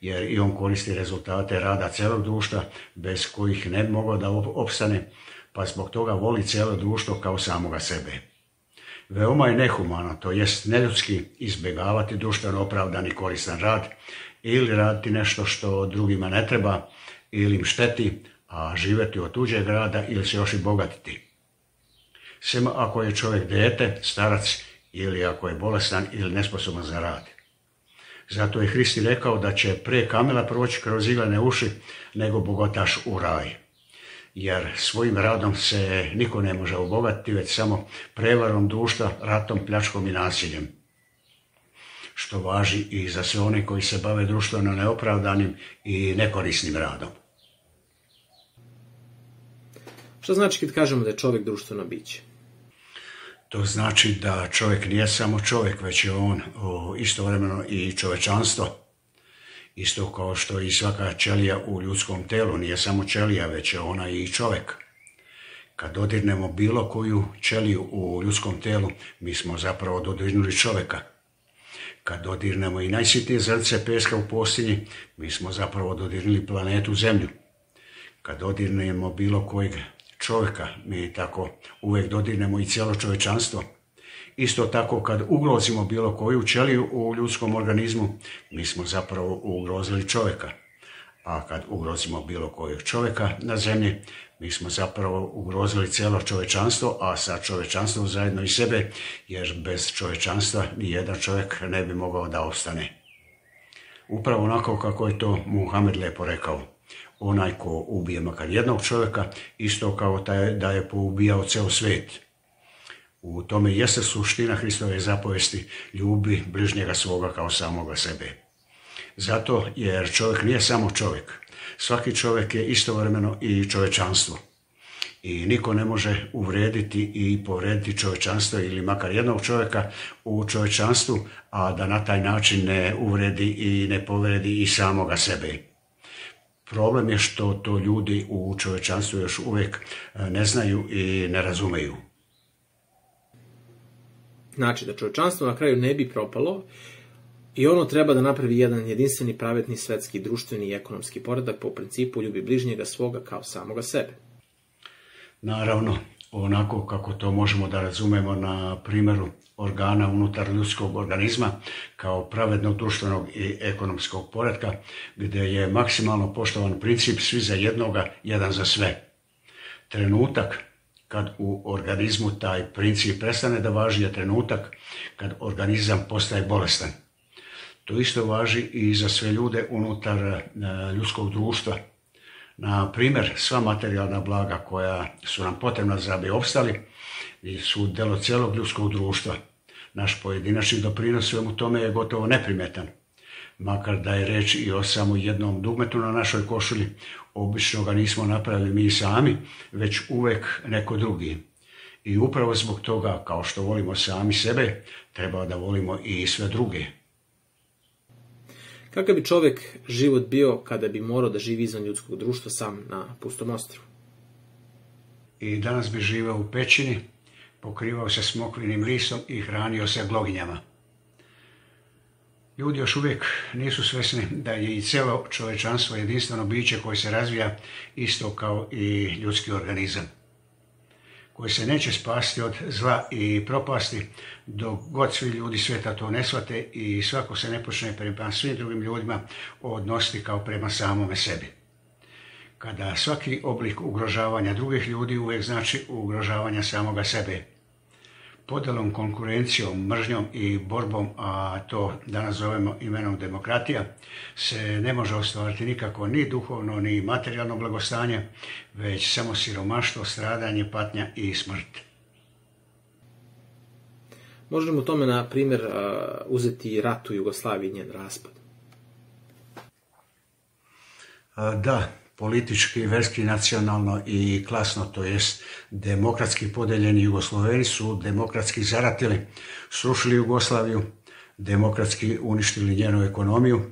Jer i on koristi rezultate rada cijelog društva, bez kojih ne bi mogao da opstane, pa zbog toga voli cijelo društvo kao samoga sebe. Veoma je nehumano, to jest neljudski, izbjegavati društveno opravdani koristan rad ili raditi nešto što drugima ne treba ili im šteti, a živjeti od tuđeg rada ili se još i bogatiti sem ako je čovjek dete, starac ili ako je bolestan ili nesposoban za rad. Zato je Hristi rekao da će pre kamela proći kroz iglene uši nego bogotaš u raj. Jer svojim radom se niko ne može obogatiti, već samo prevarom društva, ratom, pljačkom i nasiljem. Što važi i za sve one koji se bave društveno neopravdanim i nekorisnim radom. Što znači kad kažemo da je čovjek društveno biće? To znači da čovjek nije samo čovjek, već je on istovremeno i čovečanstvo. Isto kao što i svaka ćelija u ljudskom telu nije samo ćelija, već je ona i čovjek. Kad dodirnemo bilo koju ćeliju u ljudskom telu, mi smo zapravo dodirnuli čovjeka. Kad dodirnemo i najsitnije zrce peska u postinji, mi smo zapravo dodirnuli planetu Zemlju. Kad dodirnemo bilo kojeg čovjeka, mi tako uvijek dodirnemo i cijelo čovječanstvo. Isto tako kad ugrozimo bilo koju ćeliju u ljudskom organizmu, mi smo zapravo ugrozili čovjeka. A kad ugrozimo bilo kojeg čovjeka na zemlji, mi smo zapravo ugrozili cijelo čovječanstvo, a sa čovječanstvom zajedno i sebe, jer bez čovječanstva ni jedan čovjek ne bi mogao da ostane. Upravo onako kako je to Muhammed lijepo rekao onaj ko ubije makar jednog čovjeka, isto kao taj da je poubijao ceo svijet. U tome jeste suština Hristove zapovesti ljubi bližnjega svoga kao samoga sebe. Zato jer čovjek nije samo čovjek. Svaki čovjek je istovremeno i čovečanstvo. I niko ne može uvrediti i povrediti čovečanstvo ili makar jednog čovjeka u čovečanstvu, a da na taj način ne uvredi i ne povredi i samoga sebe. Problem je što to ljudi u čovečanstvu još uvijek e, ne znaju i ne razumeju. Znači da čovečanstvo na kraju ne bi propalo i ono treba da napravi jedan jedinstveni, pravetni, svetski, društveni i ekonomski poredak po principu ljubi bližnjega svoga kao samoga sebe. Naravno, onako kako to možemo da razumemo na primjeru organa unutar ljudskog organizma kao pravednog društvenog i ekonomskog poredka gdje je maksimalno poštovan princip svi za jednoga, jedan za sve. Trenutak kad u organizmu taj princip prestane da važi je trenutak kad organizam postaje bolestan. To isto važi i za sve ljude unutar e, ljudskog društva. Na primjer, sva materijalna blaga koja su nam potrebna za bi opstali su delo cijelog ljudskog društva. Naš pojedinačni doprinos svemu tome je gotovo neprimetan. Makar da je reč i o samo jednom dugmetu na našoj košulji, obično ga nismo napravili mi sami, već uvek neko drugi. I upravo zbog toga, kao što volimo sami sebe, treba da volimo i sve druge. Kakav bi čovjek život bio kada bi morao da živi izvan ljudskog društva sam na pustom ostrovu? I danas bi živeo u pećini, pokrivao se smokvinim listom i hranio se gloginjama. Ljudi još uvijek nisu svesni da je i cijelo čovečanstvo jedinstveno biće koje se razvija isto kao i ljudski organizam koji se neće spasti od zla i propasti dok god svi ljudi svijeta to ne shvate i svako se ne počne prema svim drugim ljudima odnositi kao prema samome sebi. Kada svaki oblik ugrožavanja drugih ljudi uvijek znači ugrožavanja samoga sebe podelom, konkurencijom, mržnjom i borbom, a to danas zovemo imenom demokratija, se ne može ostvariti nikako ni duhovno, ni materijalno blagostanje, već samo siromaštvo, stradanje, patnja i smrt. Možemo tome, na primjer, uzeti rat u Jugoslaviji i njen raspad? Da, politički, verski, nacionalno i klasno, to jest demokratski podeljeni Jugosloveni su demokratski zaratili, srušili Jugoslaviju, demokratski uništili njenu ekonomiju,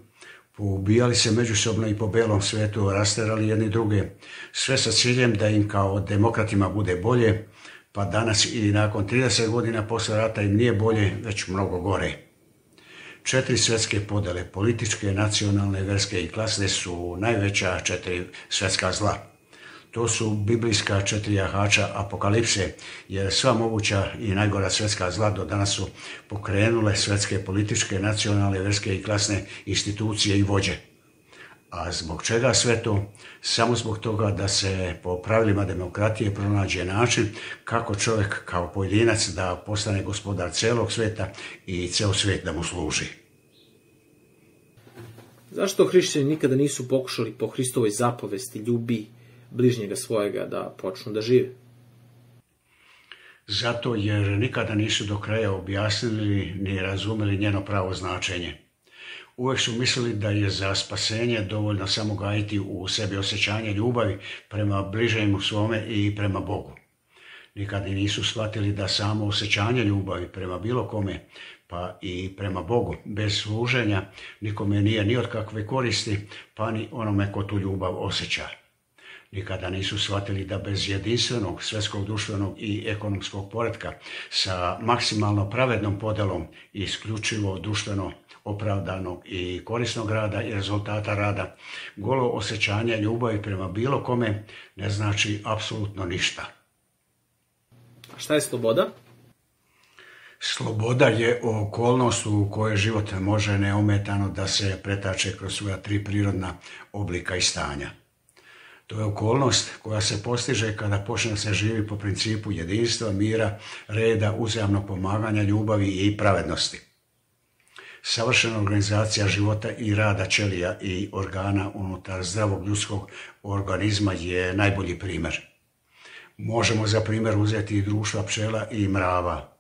poubijali se međusobno i po belom svetu, rasterali jedni druge, sve sa ciljem da im kao demokratima bude bolje, pa danas i nakon 30 godina posle rata im nije bolje, već mnogo gore. Četiri svjetske podele, političke, nacionalne, verske i klasne su najveća četiri svjetska zla. To su biblijska četiri jahača apokalipse, jer sva moguća i najgora svjetska zla do danas su pokrenule svjetske političke, nacionalne, verske i klasne institucije i vođe. A zbog čega sve to? Samo zbog toga da se po pravilima demokratije pronađe način kako čovjek kao pojedinac da postane gospodar celog sveta i ceo svijet da mu služi. Zašto hrišćani nikada nisu pokušali po Hristovoj zapovesti ljubi bližnjega svojega da počnu da žive? Zato jer nikada nisu do kraja objasnili ni razumeli njeno pravo značenje. Uvijek su mislili da je za spasenje dovoljno samo gajiti u sebi osjećanje ljubavi prema bližnjemu svome i prema Bogu. Nikada nisu shvatili da samo osjećanje ljubavi prema bilo kome, pa i prema Bogu, bez služenja, nikome nije ni od kakve koristi, pa ni onome ko tu ljubav osjeća. Nikada nisu shvatili da bez jedinstvenog svjetskog društvenog i ekonomskog poretka sa maksimalno pravednom podelom i isključivo društveno opravdanog i korisnog rada i rezultata rada, golo osjećanje ljubavi prema bilo kome ne znači apsolutno ništa. A šta je sloboda? Sloboda je okolnost u kojoj život može neometano da se pretače kroz svoja tri prirodna oblika i stanja. To je okolnost koja se postiže kada počne se živi po principu jedinstva, mira, reda, uzajamnog pomaganja, ljubavi i pravednosti. Savršena organizacija života i rada ćelija i organa unutar zdravog ljudskog organizma je najbolji primjer. Možemo za primjer uzeti i društva pčela i mrava.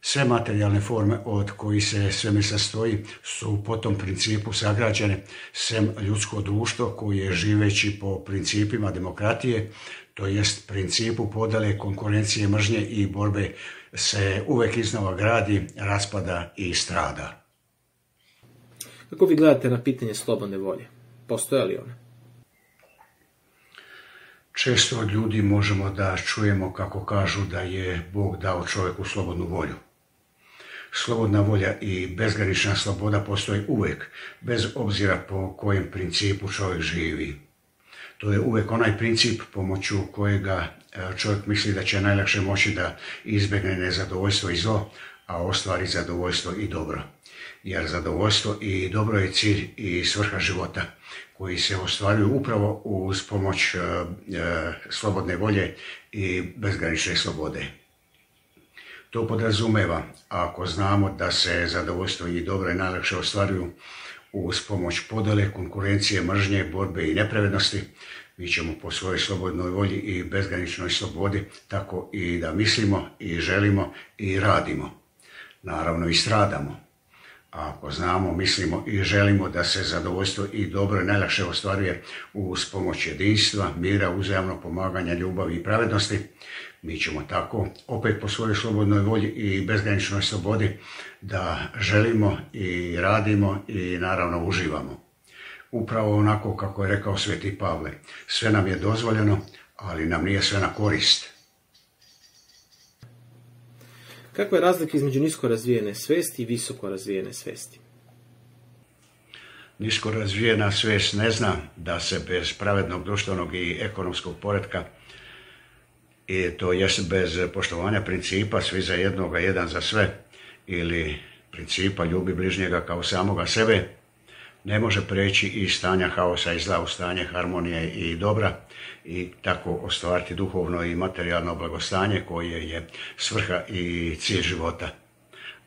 Sve materijalne forme od kojih se svemir sastoji su po tom principu sagrađene, sem ljudsko društvo koje je živeći po principima demokratije, to jest principu podale konkurencije, mržnje i borbe se uvek iznova gradi, raspada i strada. Kako vi gledate na pitanje slobodne volje? Postoje li one? Često od ljudi možemo da čujemo kako kažu da je Bog dao čovjeku slobodnu volju. Slobodna volja i bezgranična sloboda postoji uvijek, bez obzira po kojem principu čovjek živi. To je uvijek onaj princip pomoću kojega čovjek misli da će najlakše moći da izbjegne nezadovoljstvo i zlo, a ostvari zadovoljstvo i dobro. Jer zadovoljstvo i dobro je cilj i svrha života koji se ostvaruju upravo uz pomoć e, e, slobodne volje i bezgranične slobode. To podrazumeva, ako znamo da se zadovoljstvo i dobro i najlakše ostvaruju uz pomoć podele, konkurencije, mržnje, borbe i nepravednosti, mi ćemo po svojoj slobodnoj volji i bezgraničnoj slobodi tako i da mislimo i želimo i radimo. Naravno i stradamo. A ako znamo, mislimo i želimo da se zadovoljstvo i dobro najlakše ostvaruje uz pomoć jedinstva, mira, uzajamnog pomaganja, ljubavi i pravednosti, mi ćemo tako, opet po svojoj slobodnoj volji i bezgraničnoj slobodi, da želimo i radimo i naravno uživamo. Upravo onako kako je rekao Sveti Pavle, sve nam je dozvoljeno, ali nam nije sve na korist. Kakva je razlika između nisko razvijene svesti i visoko razvijene svesti? Nisko razvijena svest ne zna da se bez pravednog društvenog i ekonomskog poretka i to jest bez poštovanja principa svi za jednoga, jedan za sve ili principa ljubi bližnjega kao samoga sebe, ne može preći iz stanja haosa i zla u stanje harmonije i dobra i tako ostvariti duhovno i materijalno blagostanje koje je svrha i cilj života.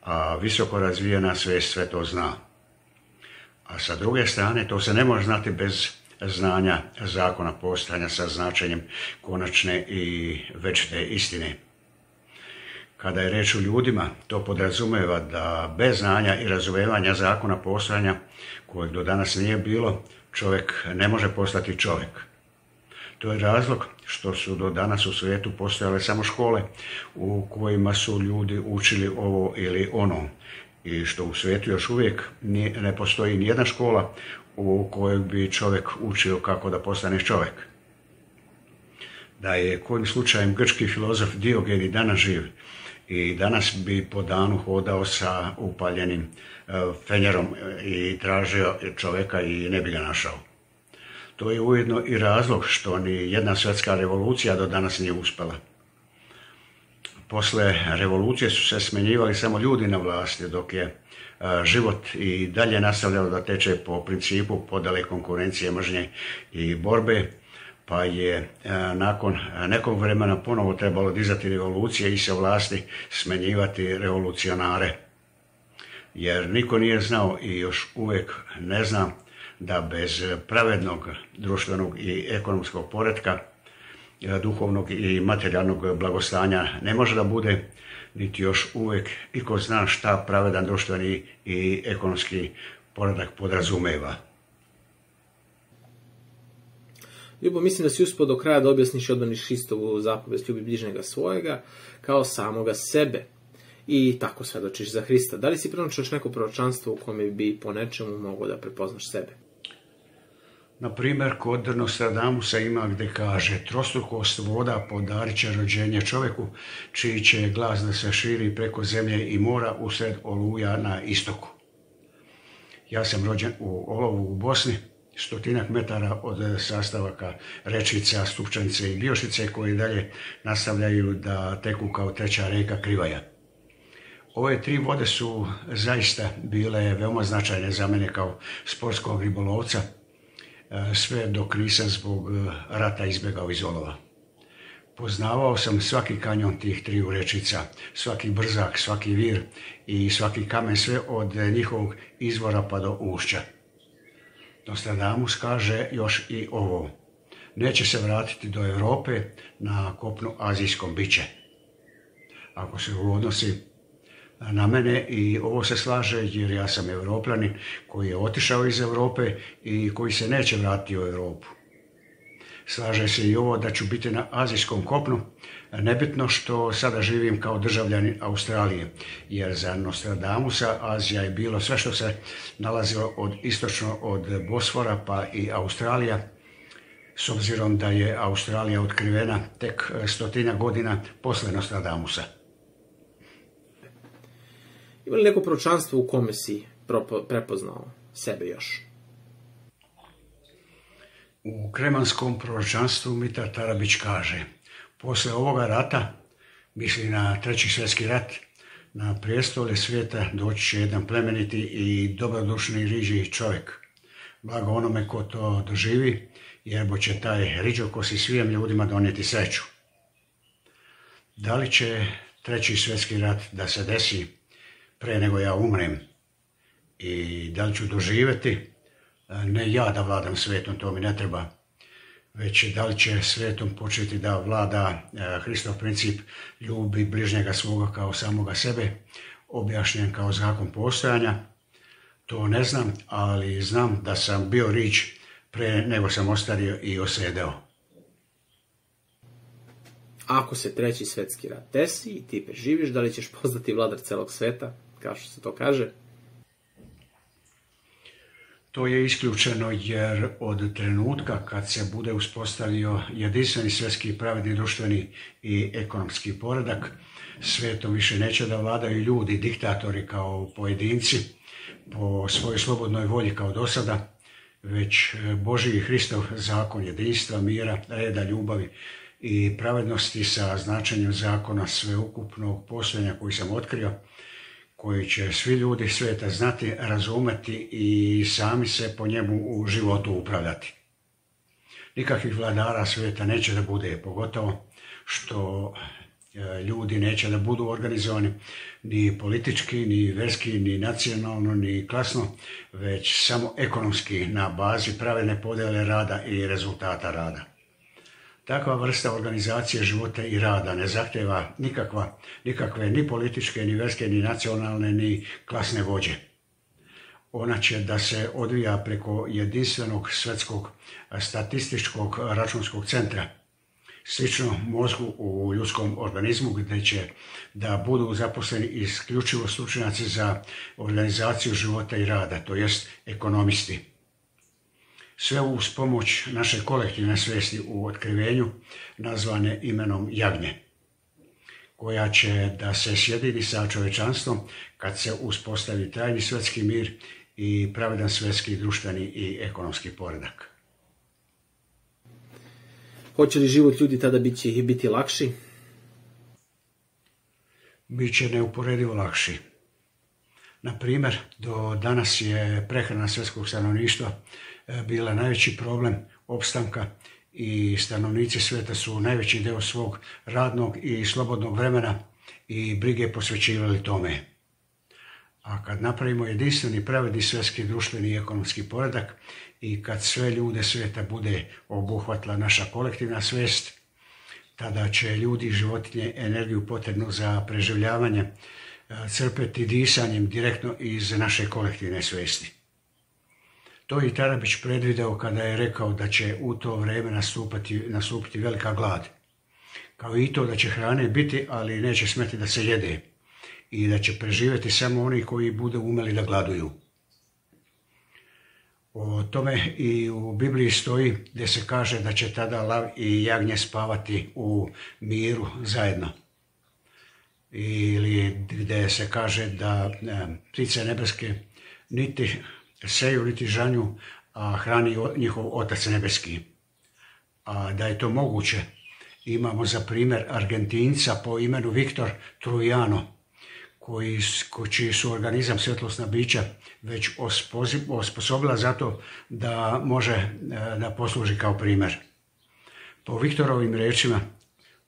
A visoko razvijena svijest sve to zna. A sa druge strane, to se ne može znati bez znanja zakona postojanja sa značenjem konačne i večite istine. Kada je reč o ljudima, to podrazumeva da bez znanja i razumevanja zakona postojanja, kojeg do danas nije bilo, čovjek ne može postati čovjek. To je razlog što su do danas u svijetu postojale samo škole u kojima su ljudi učili ovo ili ono i što u svijetu još uvijek ne postoji nijedna škola u kojoj bi čovjek učio kako da postane čovjek. Da je kojim slučajem grčki filozof Diogen i danas živ i danas bi po danu hodao sa upaljenim fenjerom i tražio čovjeka i ne bi ga našao. To je ujedno i razlog što ni jedna svjetska revolucija do danas nije uspjela. Posle revolucije su se smenjivali samo ljudi na vlasti, dok je e, život i dalje nastavljao da teče po principu podale konkurencije, mržnje i borbe, pa je e, nakon nekog vremena ponovo trebalo dizati revolucije i se vlasti smenjivati revolucionare. Jer niko nije znao i još uvijek ne zna da bez pravednog društvenog i ekonomskog poretka, e, duhovnog i materijalnog blagostanja ne može da bude, niti još uvijek iko zna šta pravedan društveni i ekonomski poredak podrazumeva. Ljubo, mislim da si uspio do kraja da objasniš i odbraniš Hristovu zapovest ljubi bližnjega svojega kao samoga sebe i tako svedočiš za Hrista. Da li si pronačaš neko proročanstvo u kome bi po nečemu mogao da prepoznaš sebe? Na primjer, kod Nostradamusa ima gdje kaže trostrukost voda podarit će rođenje čovjeku, čiji će glas da se širi preko zemlje i mora usred oluja na istoku. Ja sam rođen u Olovu u Bosni, stotinak metara od sastavaka Rečica, Stupčanice i Biošice koji dalje nastavljaju da teku kao treća reka Krivaja. Ove tri vode su zaista bile veoma značajne za mene kao sportskog ribolovca, e, sve dok nisam zbog e, rata izbjegao iz olova. Poznavao sam svaki kanjon tih triju rečica, svaki brzak, svaki vir i svaki kamen, sve od njihovog izvora pa do ušća. Nostradamus kaže još i ovo. Neće se vratiti do Europe na kopnu azijskom biće. Ako se ovo odnosi na mene i ovo se slaže jer ja sam europlanin koji je otišao iz Europe i koji se neće vratiti u Europu. Slaže se i ovo da ću biti na azijskom kopnu, nebitno što sada živim kao državljanin Australije, jer za Nostradamusa Azija je bilo sve što se nalazilo od istočno od Bosfora pa i Australija, s obzirom da je Australija otkrivena tek stotina godina posle Nostradamusa. Ima li neko pročanstvo u kome si prepoznao sebe još? U kremanskom proročanstvu Mitar Tarabić kaže Posle ovoga rata, misli na treći svjetski rat, na prijestolje svijeta doći će jedan plemeniti i dobrodušni riđi čovjek. Blago onome ko to doživi, jer će taj riđokosi svim ljudima donijeti sreću. Da li će treći svjetski rat da se desi pre nego ja umrem i da li ću doživjeti, ne ja da vladam svijetom, to mi ne treba, već da li će svijetom početi da vlada e, Hristov princip ljubi bližnjega svoga kao samoga sebe, objašnjen kao zakon postojanja. To ne znam, ali znam da sam bio rič pre nego sam ostario i osjedeo. Ako se treći svjetski rat desi i ti preživiš, da li ćeš postati vladar celog sveta, kao što se to kaže? To je isključeno jer od trenutka kad se bude uspostavio jedinstveni svjetski pravedni društveni i ekonomski poredak, svetom više neće da vladaju ljudi, diktatori kao pojedinci, po svojoj slobodnoj volji kao do sada, već Boži i Hristov zakon jedinstva, mira, reda, ljubavi i pravednosti sa značenjem zakona sveukupnog postojanja koji sam otkrio, koji će svi ljudi svijeta znati, razumeti i sami se po njemu u životu upravljati. Nikakvih vladara svijeta neće da bude, pogotovo što e, ljudi neće da budu organizovani ni politički, ni verski, ni nacionalno, ni klasno, već samo ekonomski na bazi pravedne podjele rada i rezultata rada. Takva vrsta organizacije života i rada ne zahtjeva nikakva, nikakve ni političke, ni verske, ni nacionalne, ni klasne vođe. Ona će da se odvija preko jedinstvenog svetskog statističkog računskog centra, slično mozgu u ljudskom organizmu gdje će da budu zaposleni isključivo stručnjaci za organizaciju života i rada, to jest ekonomisti. Sve uz pomoć naše kolektivne svijesti u otkrivenju nazvane imenom jagnje, koja će da se sjedini sa čovečanstvom kad se uspostavi trajni svjetski mir i pravedan svjetski društveni i ekonomski poredak. Hoće li život ljudi tada biti, biti lakši? Biće neuporedivo lakši. Na primjer, do danas je prehrana svjetskog stanovništva bila najveći problem opstanka i stanovnici svijeta su najveći dio svog radnog i slobodnog vremena i brige posvećivali tome. A kad napravimo jedinstveni pravedni svjetski društveni i ekonomski poredak i kad sve ljude svijeta bude obuhvatila naša kolektivna svijest, tada će ljudi i životinje energiju potrebnu za preživljavanje e, crpeti disanjem direktno iz naše kolektivne svijesti. To je Tarabić predvideo kada je rekao da će u to vrijeme nastupati, nastupiti velika glad. Kao i to da će hrane biti, ali neće smeti da se jede. I da će preživjeti samo oni koji budu umeli da gladuju. O tome i u Bibliji stoji gdje se kaže da će tada lav i jagnje spavati u miru zajedno. Ili gdje se kaže da ptice nebeske niti seju niti žanju, a hrani njihov Otac Nebeski. A da je to moguće, imamo za primjer Argentinca po imenu Viktor Trujano, koji, čiji su organizam svjetlosna bića već osposobila zato da može e, da posluži kao primjer. Po Viktorovim rečima,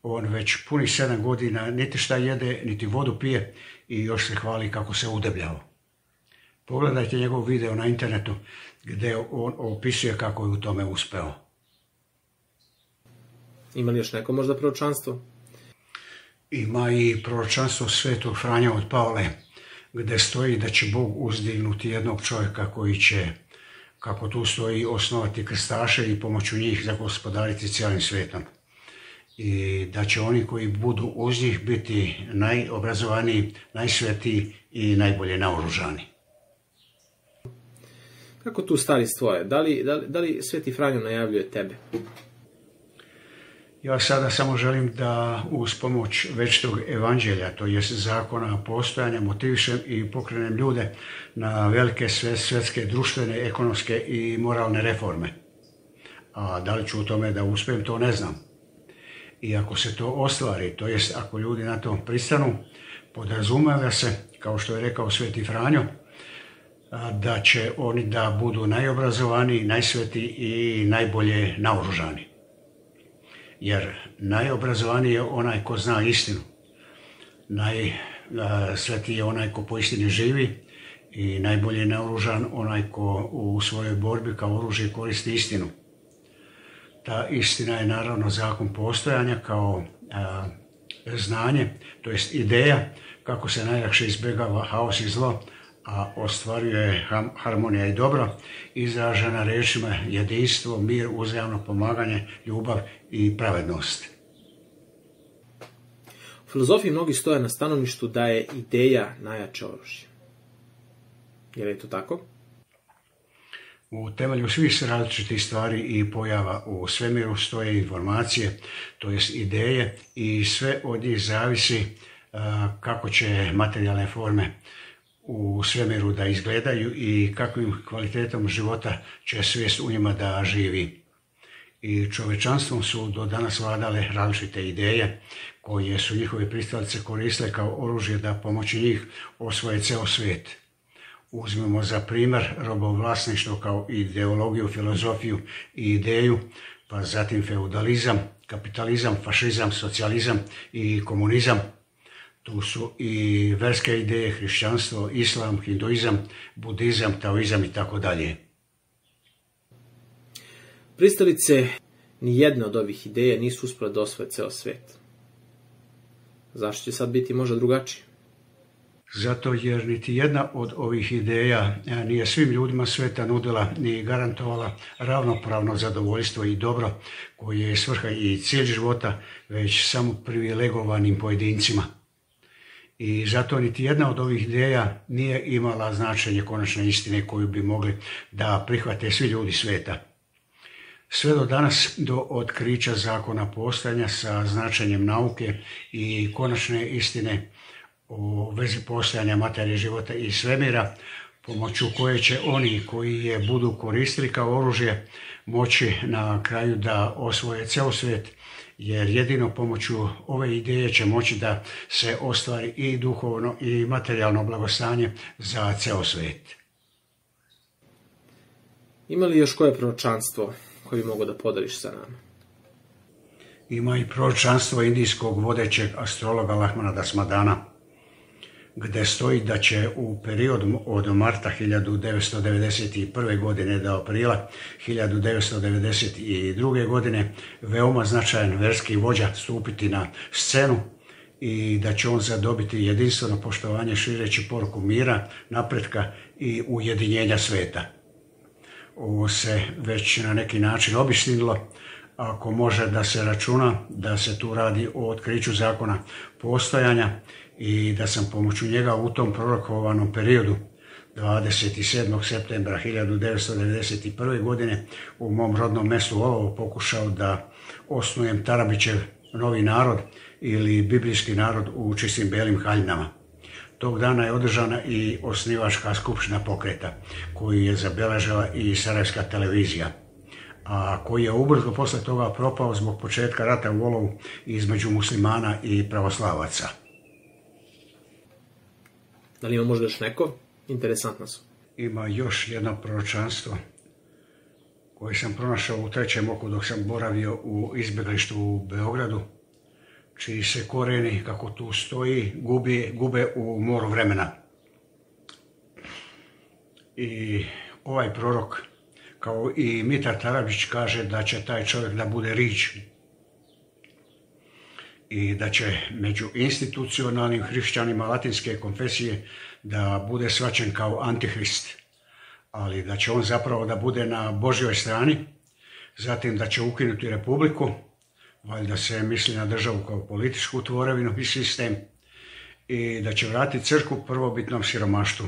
on već puni sedam godina niti šta jede, niti vodu pije i još se hvali kako se udebljao. Pogledajte njegov video na internetu gdje on opisuje kako je u tome uspeo. Ima li još neko možda proročanstvo? Ima i proročanstvo svetog Franja od Pavle, gdje stoji da će Bog uzdignuti jednog čovjeka koji će, kako tu stoji, osnovati krstaše i pomoću njih zagospodariti cijelim svijetom. I da će oni koji budu uz njih biti najobrazovaniji, najsvetiji i najbolje naoružani. Kako tu stvari stoje? Da li, da, li, da li Sveti Franjo najavljuje tebe? Ja sada samo želim da uz pomoć večitog evanđelja, to jest zakona postojanja, motivišem i pokrenem ljude na velike svjetske, društvene, ekonomske i moralne reforme. a da li ću u tome da uspijem, to ne znam. I ako se to ostvari, to jest ako ljudi na to pristanu, podrazumeva se, kao što je rekao Sveti Franjo, da će oni da budu najobrazovaniji, najsveti i najbolje naoružani. Jer najobrazovaniji je onaj ko zna istinu. Najsvetiji je onaj ko po istini živi i najbolje naoružan onaj ko u svojoj borbi kao oružje koristi istinu. Ta istina je naravno zakon postojanja kao znanje, to jest ideja kako se najlakše izbjegava haos i zlo, a ostvaruje harmonija i dobro, izražena rečima jedinstvo, mir, uzajamno pomaganje, ljubav i pravednost. U filozofiji mnogi stoje na stanovištu da je ideja najjače oružje. Je li to tako? U temelju svih različitih stvari i pojava u svemiru stoje informacije, to jest ideje i sve od njih zavisi kako će materijalne forme u svemiru da izgledaju i kakvim kvalitetom života će svijest u njima da živi. I čovečanstvom su do danas vladale različite ideje koje su njihove pristalice koristile kao oružje da pomoći njih osvoje ceo svijet. Uzmemo za primjer robovlasništvo kao ideologiju, filozofiju i ideju, pa zatim feudalizam, kapitalizam, fašizam, socijalizam i komunizam – tu su i verske ideje, hrišćanstvo, islam, hinduizam, budizam, taoizam i tako dalje. Pristalice ni jedna od ovih ideja nisu uspjela da osvoje ceo svet. Zašto će sad biti možda drugačije? Zato jer niti jedna od ovih ideja e, nije svim ljudima sveta nudila ni garantovala ravnopravno zadovoljstvo i dobro koje je svrha i cilj života, već samo privilegovanim pojedincima i zato niti jedna od ovih ideja nije imala značenje konačne istine koju bi mogli da prihvate svi ljudi sveta. Sve do danas, do otkrića zakona postojanja sa značenjem nauke i konačne istine o vezi postojanja materije života i svemira, pomoću koje će oni koji je budu koristili kao oružje moći na kraju da osvoje ceo svijet jer jedino pomoću ove ideje će moći da se ostvari i duhovno i materijalno blagostanje za ceo svijet. Ima li još koje proročanstvo koje bi mogo da podariš sa nama? Ima i proročanstvo indijskog vodećeg astrologa Lahmana Dasmadana gdje stoji da će u periodu od marta 1991. godine do aprila 1992. godine veoma značajan verski vođa stupiti na scenu i da će on zadobiti jedinstveno poštovanje šireći poruku mira, napretka i ujedinjenja sveta. Ovo se već na neki način obistinilo, ako može da se računa da se tu radi o otkriću zakona postojanja i da sam pomoću njega u tom prorokovanom periodu 27. septembra 1991. godine u mom rodnom mestu ovo pokušao da osnujem Tarabićev novi narod ili biblijski narod u čistim belim haljinama. Tog dana je održana i osnivačka skupština pokreta koju je zabeležila i Sarajevska televizija a koji je ubrzo posle toga propao zbog početka rata u Olovu između muslimana i pravoslavaca. Da li ima možda još neko? Interesantno su. Ima još jedno proročanstvo koje sam pronašao u trećem oku dok sam boravio u izbjeglištu u Beogradu, čiji se koreni, kako tu stoji, gubi, gube u moru vremena. I ovaj prorok, kao i Mitar Tarabić, kaže da će taj čovjek da bude rič i da će među institucionalnim hrišćanima latinske konfesije da bude svačen kao antihrist, ali da će on zapravo da bude na Božjoj strani, zatim da će ukinuti republiku, valjda se misli na državu kao političku tvorevinu i sistem, i da će vratiti crku prvobitnom siromaštvu,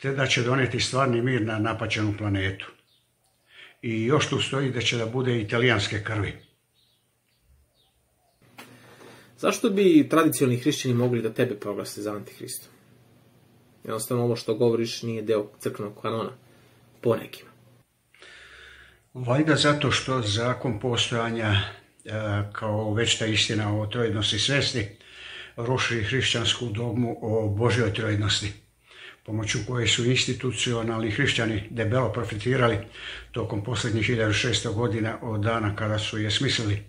te da će doneti stvarni mir na napačenu planetu. I još tu stoji da će da bude italijanske krvi. Zašto bi tradicionalni hrišćani mogli da tebe proglase za antihrista? Jednostavno ovo što govoriš nije deo crkvenog kanona, po nekima. Valjda zato što zakon postojanja e, kao već ta istina o trojednosti svesti ruši hrišćansku dogmu o Božjoj trojednosti pomoću koje su institucionalni hrišćani debelo profitirali tokom posljednjih 1600 godina od dana kada su je smislili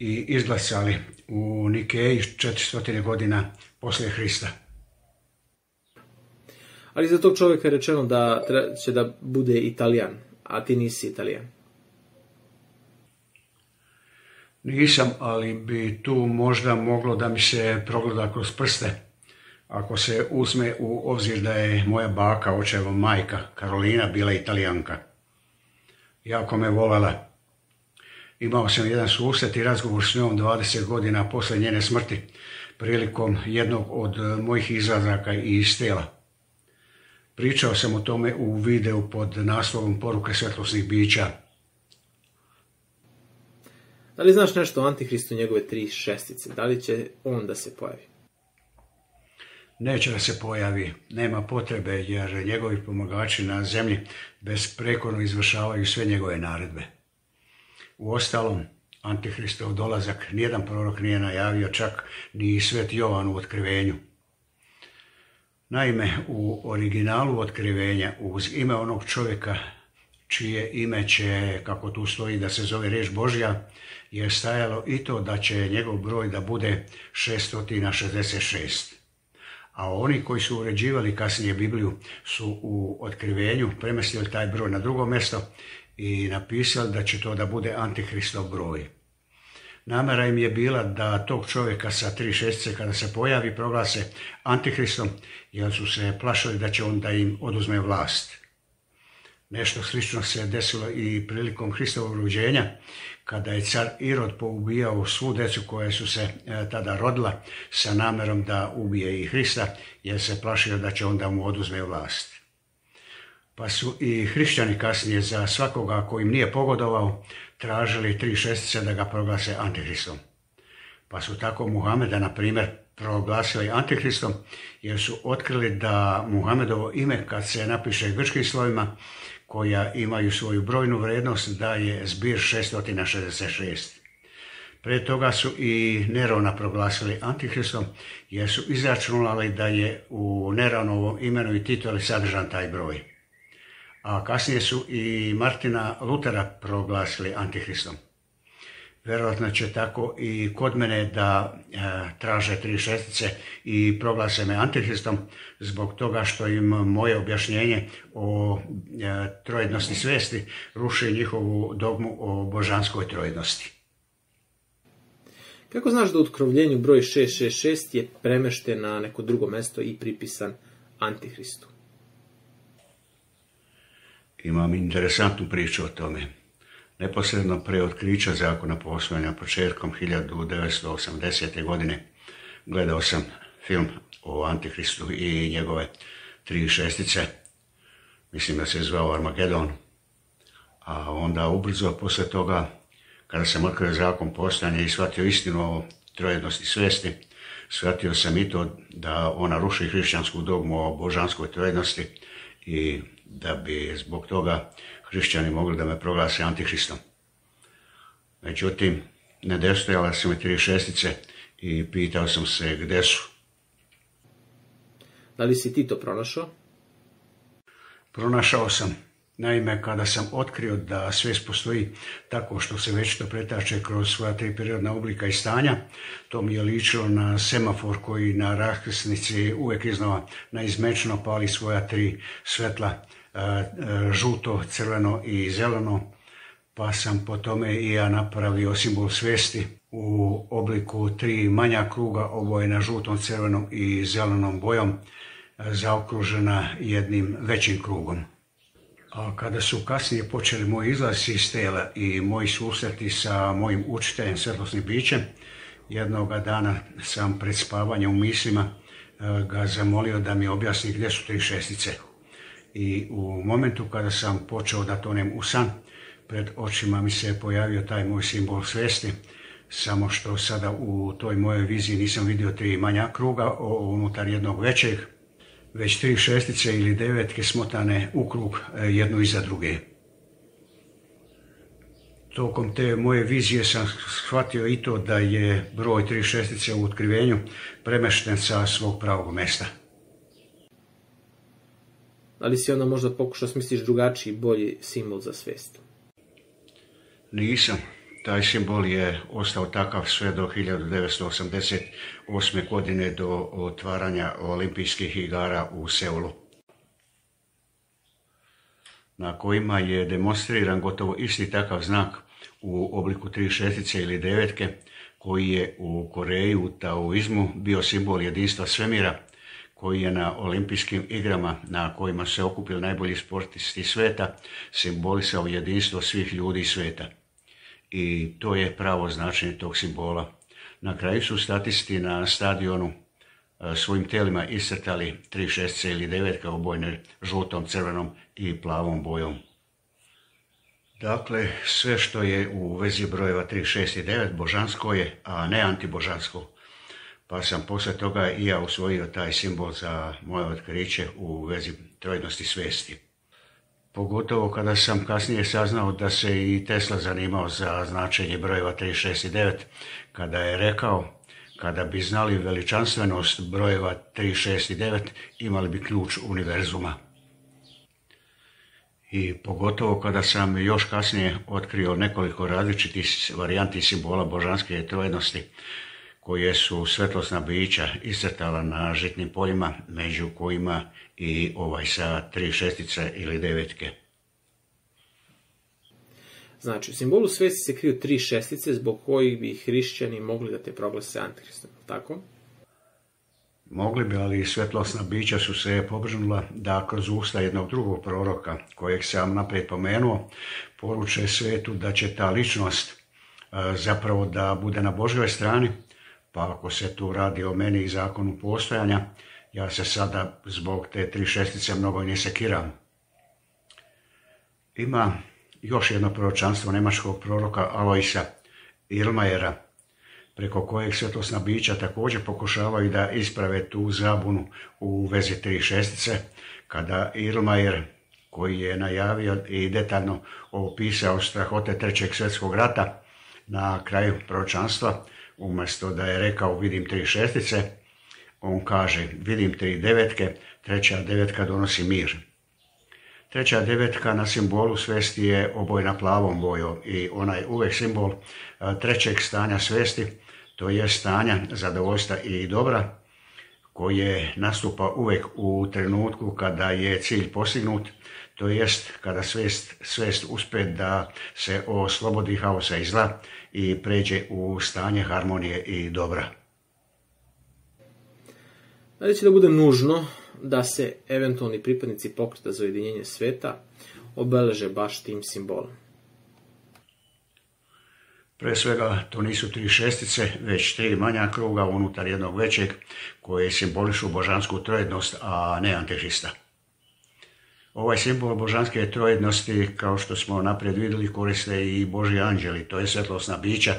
i izglasali u Nikeji 400 godina poslije Hrista. Ali za tog čovjeka je rečeno da će da bude italijan, a ti nisi italijan. Nisam, ali bi tu možda moglo da mi se progleda kroz prste. Ako se uzme u obzir da je moja baka, očeva majka, Karolina, bila italijanka. Jako me volela. Imao sam jedan susret i razgovor s njom 20 godina posle njene smrti, prilikom jednog od mojih izlazaka iz tela. Pričao sam o tome u videu pod naslovom Poruke svetlosnih bića. Da li znaš nešto o Antihristu njegove tri šestice? Da li će on da se pojavi? Neće da se pojavi, nema potrebe jer njegovi pomagači na zemlji besprekorno izvršavaju sve njegove naredbe. U ostalom, Antihristov dolazak nijedan prorok nije najavio, čak ni svet Jovan u otkrivenju. Naime, u originalu otkrivenja uz ime onog čovjeka čije ime će, kako tu stoji da se zove riječ Božja, je stajalo i to da će njegov broj da bude 666. A oni koji su uređivali kasnije Bibliju su u otkrivenju premestili taj broj na drugo mjesto i napisali da će to da bude Antihristov broj. Namera im je bila da tog čovjeka sa tri šestice kada se pojavi proglase Antihristom, jer su se plašili da će on da im oduzme vlast. Nešto slično se desilo i prilikom Hristovog rođenja, kada je car Irod poubijao svu decu koje su se e, tada rodila sa namerom da ubije i Hrista, jer se plašio da će onda mu oduzme vlast. Pa su i hrišćani kasnije za svakoga ko im nije pogodovao tražili tri šestice da ga proglase antihristom. Pa su tako Muhameda, na primjer, proglasili antihristom jer su otkrili da Muhamedovo ime kad se napiše grčkim slovima koja imaju svoju brojnu vrednost da je zbir 666. Pre toga su i Nerona proglasili antihristom jer su izračunali da je u Neronovom imenu i tituli sadržan taj broj a kasnije su i Martina Lutera proglasili antihristom. Vjerojatno će tako i kod mene da e, traže tri šestice i proglase me antihristom zbog toga što im moje objašnjenje o e, trojednosti svesti ruši njihovu dogmu o božanskoj trojednosti. Kako znaš da u otkrovljenju broj 666 je premešten na neko drugo mesto i pripisan antihristu? Imam interesantnu priču o tome. Neposredno pre otkrića zakona posvojanja početkom 1980. godine gledao sam film o Antikristu i njegove tri šestice. Mislim da se zvao Armagedon. A onda ubrzo posle toga, kada sam otkrio zakon postojanja i shvatio istinu o trojednosti svesti, shvatio sam i to da ona ruši hrišćansku dogmu o božanskoj trojednosti i da bi zbog toga hrišćani mogli da me proglase antihristom. Međutim, nedostojala su mi tri šestice i pitao sam se gdje su. Da li si ti to pronašao? Pronašao sam. Naime, kada sam otkrio da svijest postoji tako što se već to pretače kroz svoja tri prirodna oblika i stanja, to mi je ličilo na semafor koji na raskrsnici uvijek iznova naizmečno pali svoja tri svetla žuto, crveno i zeleno, pa sam po tome i ja napravio simbol svesti u obliku tri manja kruga obojena žutom, crvenom i zelenom bojom, zaokružena jednim većim krugom. A kada su kasnije počeli moji izlazi iz tela i moji susreti sa mojim učiteljem svetlosnim bićem, jednoga dana sam pred spavanje u mislima ga zamolio da mi objasni gdje su tri šestice i u momentu kada sam počeo da tonem u san, pred očima mi se pojavio taj moj simbol svesti, samo što sada u toj mojoj viziji nisam vidio tri manja kruga unutar jednog većeg, već tri šestice ili devetke smotane u krug e, jednu iza druge. Tokom te moje vizije sam shvatio i to da je broj tri šestice u otkrivenju premešten sa svog pravog mesta. Ali si onda možda pokušao smisliš drugačiji, bolji simbol za svest? Nisam. Taj simbol je ostao takav sve do 1988. godine do otvaranja olimpijskih igara u Seulu na kojima je demonstriran gotovo isti takav znak u obliku tri šestice ili devetke, koji je u Koreji u taoizmu bio simbol jedinstva svemira, koji je na olimpijskim igrama na kojima se okupili najbolji sportisti sveta simbolisao jedinstvo svih ljudi sveta. I to je pravo značenje tog simbola. Na kraju su statisti na stadionu e, svojim telima iscrtali tri šestice ili devetka obojne žutom, crvenom i plavom bojom. Dakle, sve što je u vezi brojeva 3, 6 i 9 božansko je, a ne antibožansko. Pa sam posle toga i ja usvojio taj simbol za moje otkriće u vezi trojnosti svesti. Pogotovo kada sam kasnije saznao da se i Tesla zanimao za značenje brojeva 3, 6 i 9, kada je rekao kada bi znali veličanstvenost brojeva 3, 6 i 9, imali bi ključ univerzuma i pogotovo kada sam još kasnije otkrio nekoliko različitih varijanti simbola božanske trojednosti koje su svetlosna bića iscrtala na žitnim poljima, među kojima i ovaj sa tri šestice ili devetke. Znači, u simbolu svesti se kriju tri šestice zbog kojih bi hrišćani mogli da te proglase antikristom, tako? Mogli bi, ali svetlosna bića su se pobrnula da kroz usta jednog drugog proroka, kojeg sam naprijed pomenuo, poruče svetu da će ta ličnost e, zapravo da bude na Božoj strani, pa ako se tu radi o meni i zakonu postojanja, ja se sada zbog te tri šestice mnogo ne sekiram. Ima još jedno proročanstvo nemačkog proroka Aloisa Irmajera, preko kojeg svetlosna bića također pokušavaju da isprave tu zabunu u vezi tri šestice, kada Irmajer, koji je najavio i detaljno opisao strahote trećeg svjetskog rata na kraju proročanstva, umjesto da je rekao vidim tri šestice, on kaže vidim tri devetke, treća devetka donosi mir. Treća devetka na simbolu svesti je obojna plavom bojom i onaj uvek simbol trećeg stanja svesti to je stanja zadovoljstva i dobra koje nastupa uvijek u trenutku kada je cilj postignut, to jest kada svest, svest uspje da se oslobodi haosa i zla i pređe u stanje harmonije i dobra. Će da bude nužno da se eventualni pripadnici pokreta za ujedinjenje sveta obeleže baš tim simbolom? Pre svega, to nisu tri šestice, već tri manja kruga unutar jednog većeg koje simbolišu božansku trojednost, a ne antihrista. Ovaj simbol božanske trojednosti, kao što smo naprijed vidjeli, koriste i Boži anđeli, to je svetlosna bića.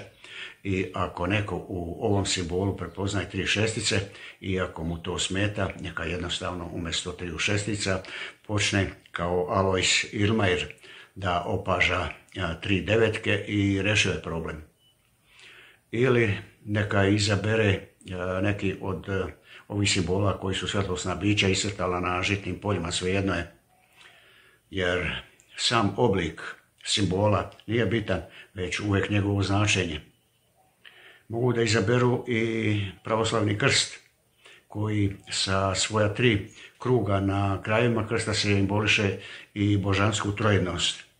I ako neko u ovom simbolu prepoznaje tri šestice i ako mu to smeta, neka jednostavno umjesto tri šestica počne kao Alois Ilmair da opaža tri devetke i rešuje problem. Ili neka izabere neki od ovih simbola koji su svetlosna bića isrtala na žitnim poljima, svejedno je. Jer sam oblik simbola nije bitan, već uvijek njegovo značenje. Mogu da izaberu i pravoslavni krst, koji sa svoja tri kruga na krajima krsta se simboliše i božansku trojednost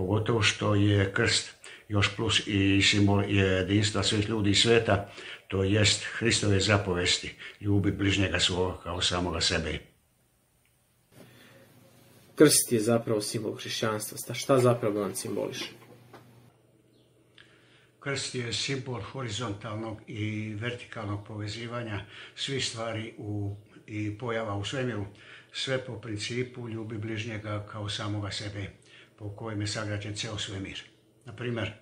pogotovo što je krst još plus i simbol jedinstva svih ljudi sveta, to jest Hristove zapovesti, ljubi bližnjega svoga kao samoga sebe. Krst je zapravo simbol hrišćanstva. Šta zapravo on simboliše? Krst je simbol horizontalnog i vertikalnog povezivanja svih stvari u, i pojava u svemiru, sve po principu ljubi bližnjega kao samoga sebe po kojem je sagrađen ceo svemir. Na primjer,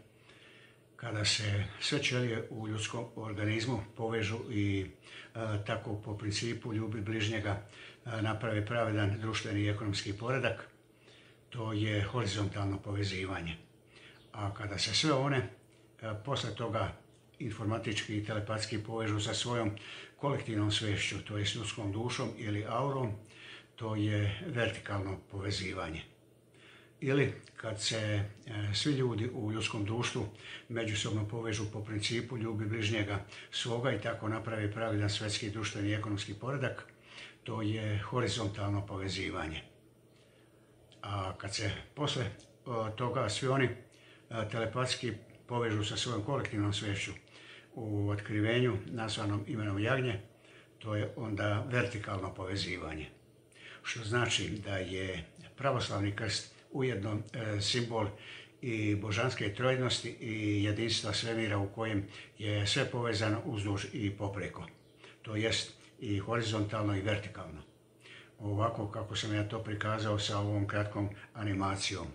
kada se sve ćelije u ljudskom organizmu povežu i tako po principu ljubi bližnjega naprave pravedan društveni i ekonomski poredak, to je horizontalno povezivanje. A kada se sve one posle toga informatički i telepatski povežu sa svojom kolektivnom svešću, to je s ljudskom dušom ili aurom, to je vertikalno povezivanje. Ili kad se svi ljudi u ljudskom društvu međusobno povežu po principu ljubi bližnjega svoga i tako napravi pravilan svetski društveni i ekonomski poredak, to je horizontalno povezivanje. A kad se posle toga svi oni e, telepatski povežu sa svojom kolektivnom svešću u otkrivenju nazvanom imenom jagnje, to je onda vertikalno povezivanje. Što znači da je pravoslavni krst ujedno e, simbol i božanske trojnosti i jedinstva svemira u kojem je sve povezano uzduž i popreko. To jest i horizontalno i vertikalno. Ovako kako sam ja to prikazao sa ovom kratkom animacijom.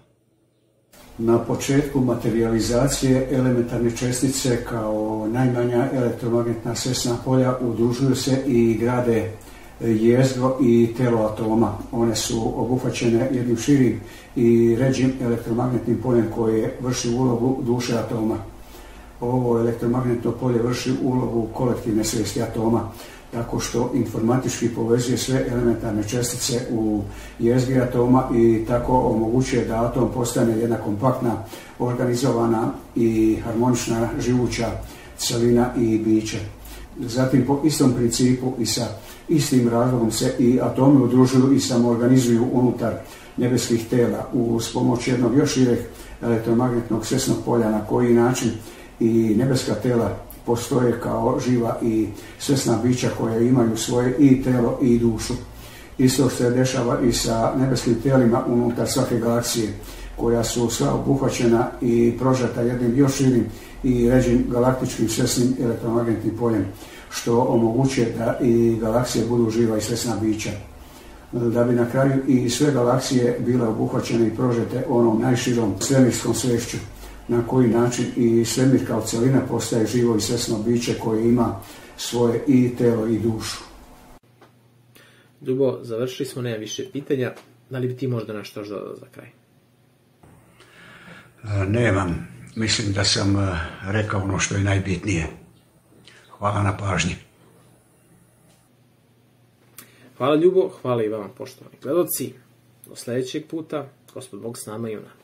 Na početku materializacije elementarne čestice kao najmanja elektromagnetna svesna polja udružuju se i grade jezgro i telo atoma. One su obuhvaćene jednim širim i ređim elektromagnetnim poljem koje vrši ulogu duše atoma. Ovo elektromagnetno polje vrši ulogu kolektivne svijesti atoma tako što informatički povezuje sve elementarne čestice u jezgri atoma i tako omogućuje da atom postane jedna kompaktna, organizovana i harmonična živuća celina i biće. Zatim po istom principu i sa istim razlogom se i atomi udružuju i samoorganizuju unutar nebeskih tela uz pomoć jednog još šireg elektromagnetnog svesnog polja na koji način i nebeska tela postoje kao živa i svesna bića koja imaju svoje i telo i dušu. Isto se dešava i sa nebeskim tijelima unutar svake galaksije koja su sva obuhvaćena i prožeta jednim još širim i ređim galaktičkim svesnim elektromagnetnim poljem, što omogućuje da i galaksije budu živa i svesna bića. Da bi na kraju i sve galaksije bile obuhvaćene i prožete onom najširom svemirskom svešću, na koji način i svemir kao celina postaje živo i svesno biće koje ima svoje i telo i dušu. Ljubo, završili smo, nema više pitanja. Da li bi ti možda nešto još dodao za kraj? E, nemam. Mislim da sam e, rekao ono što je najbitnije. Hvala na pažnji. Hvala Ljubo, hvala i vama poštovani gledoci. Do sljedećeg puta, gospod Bog s nama i u nama.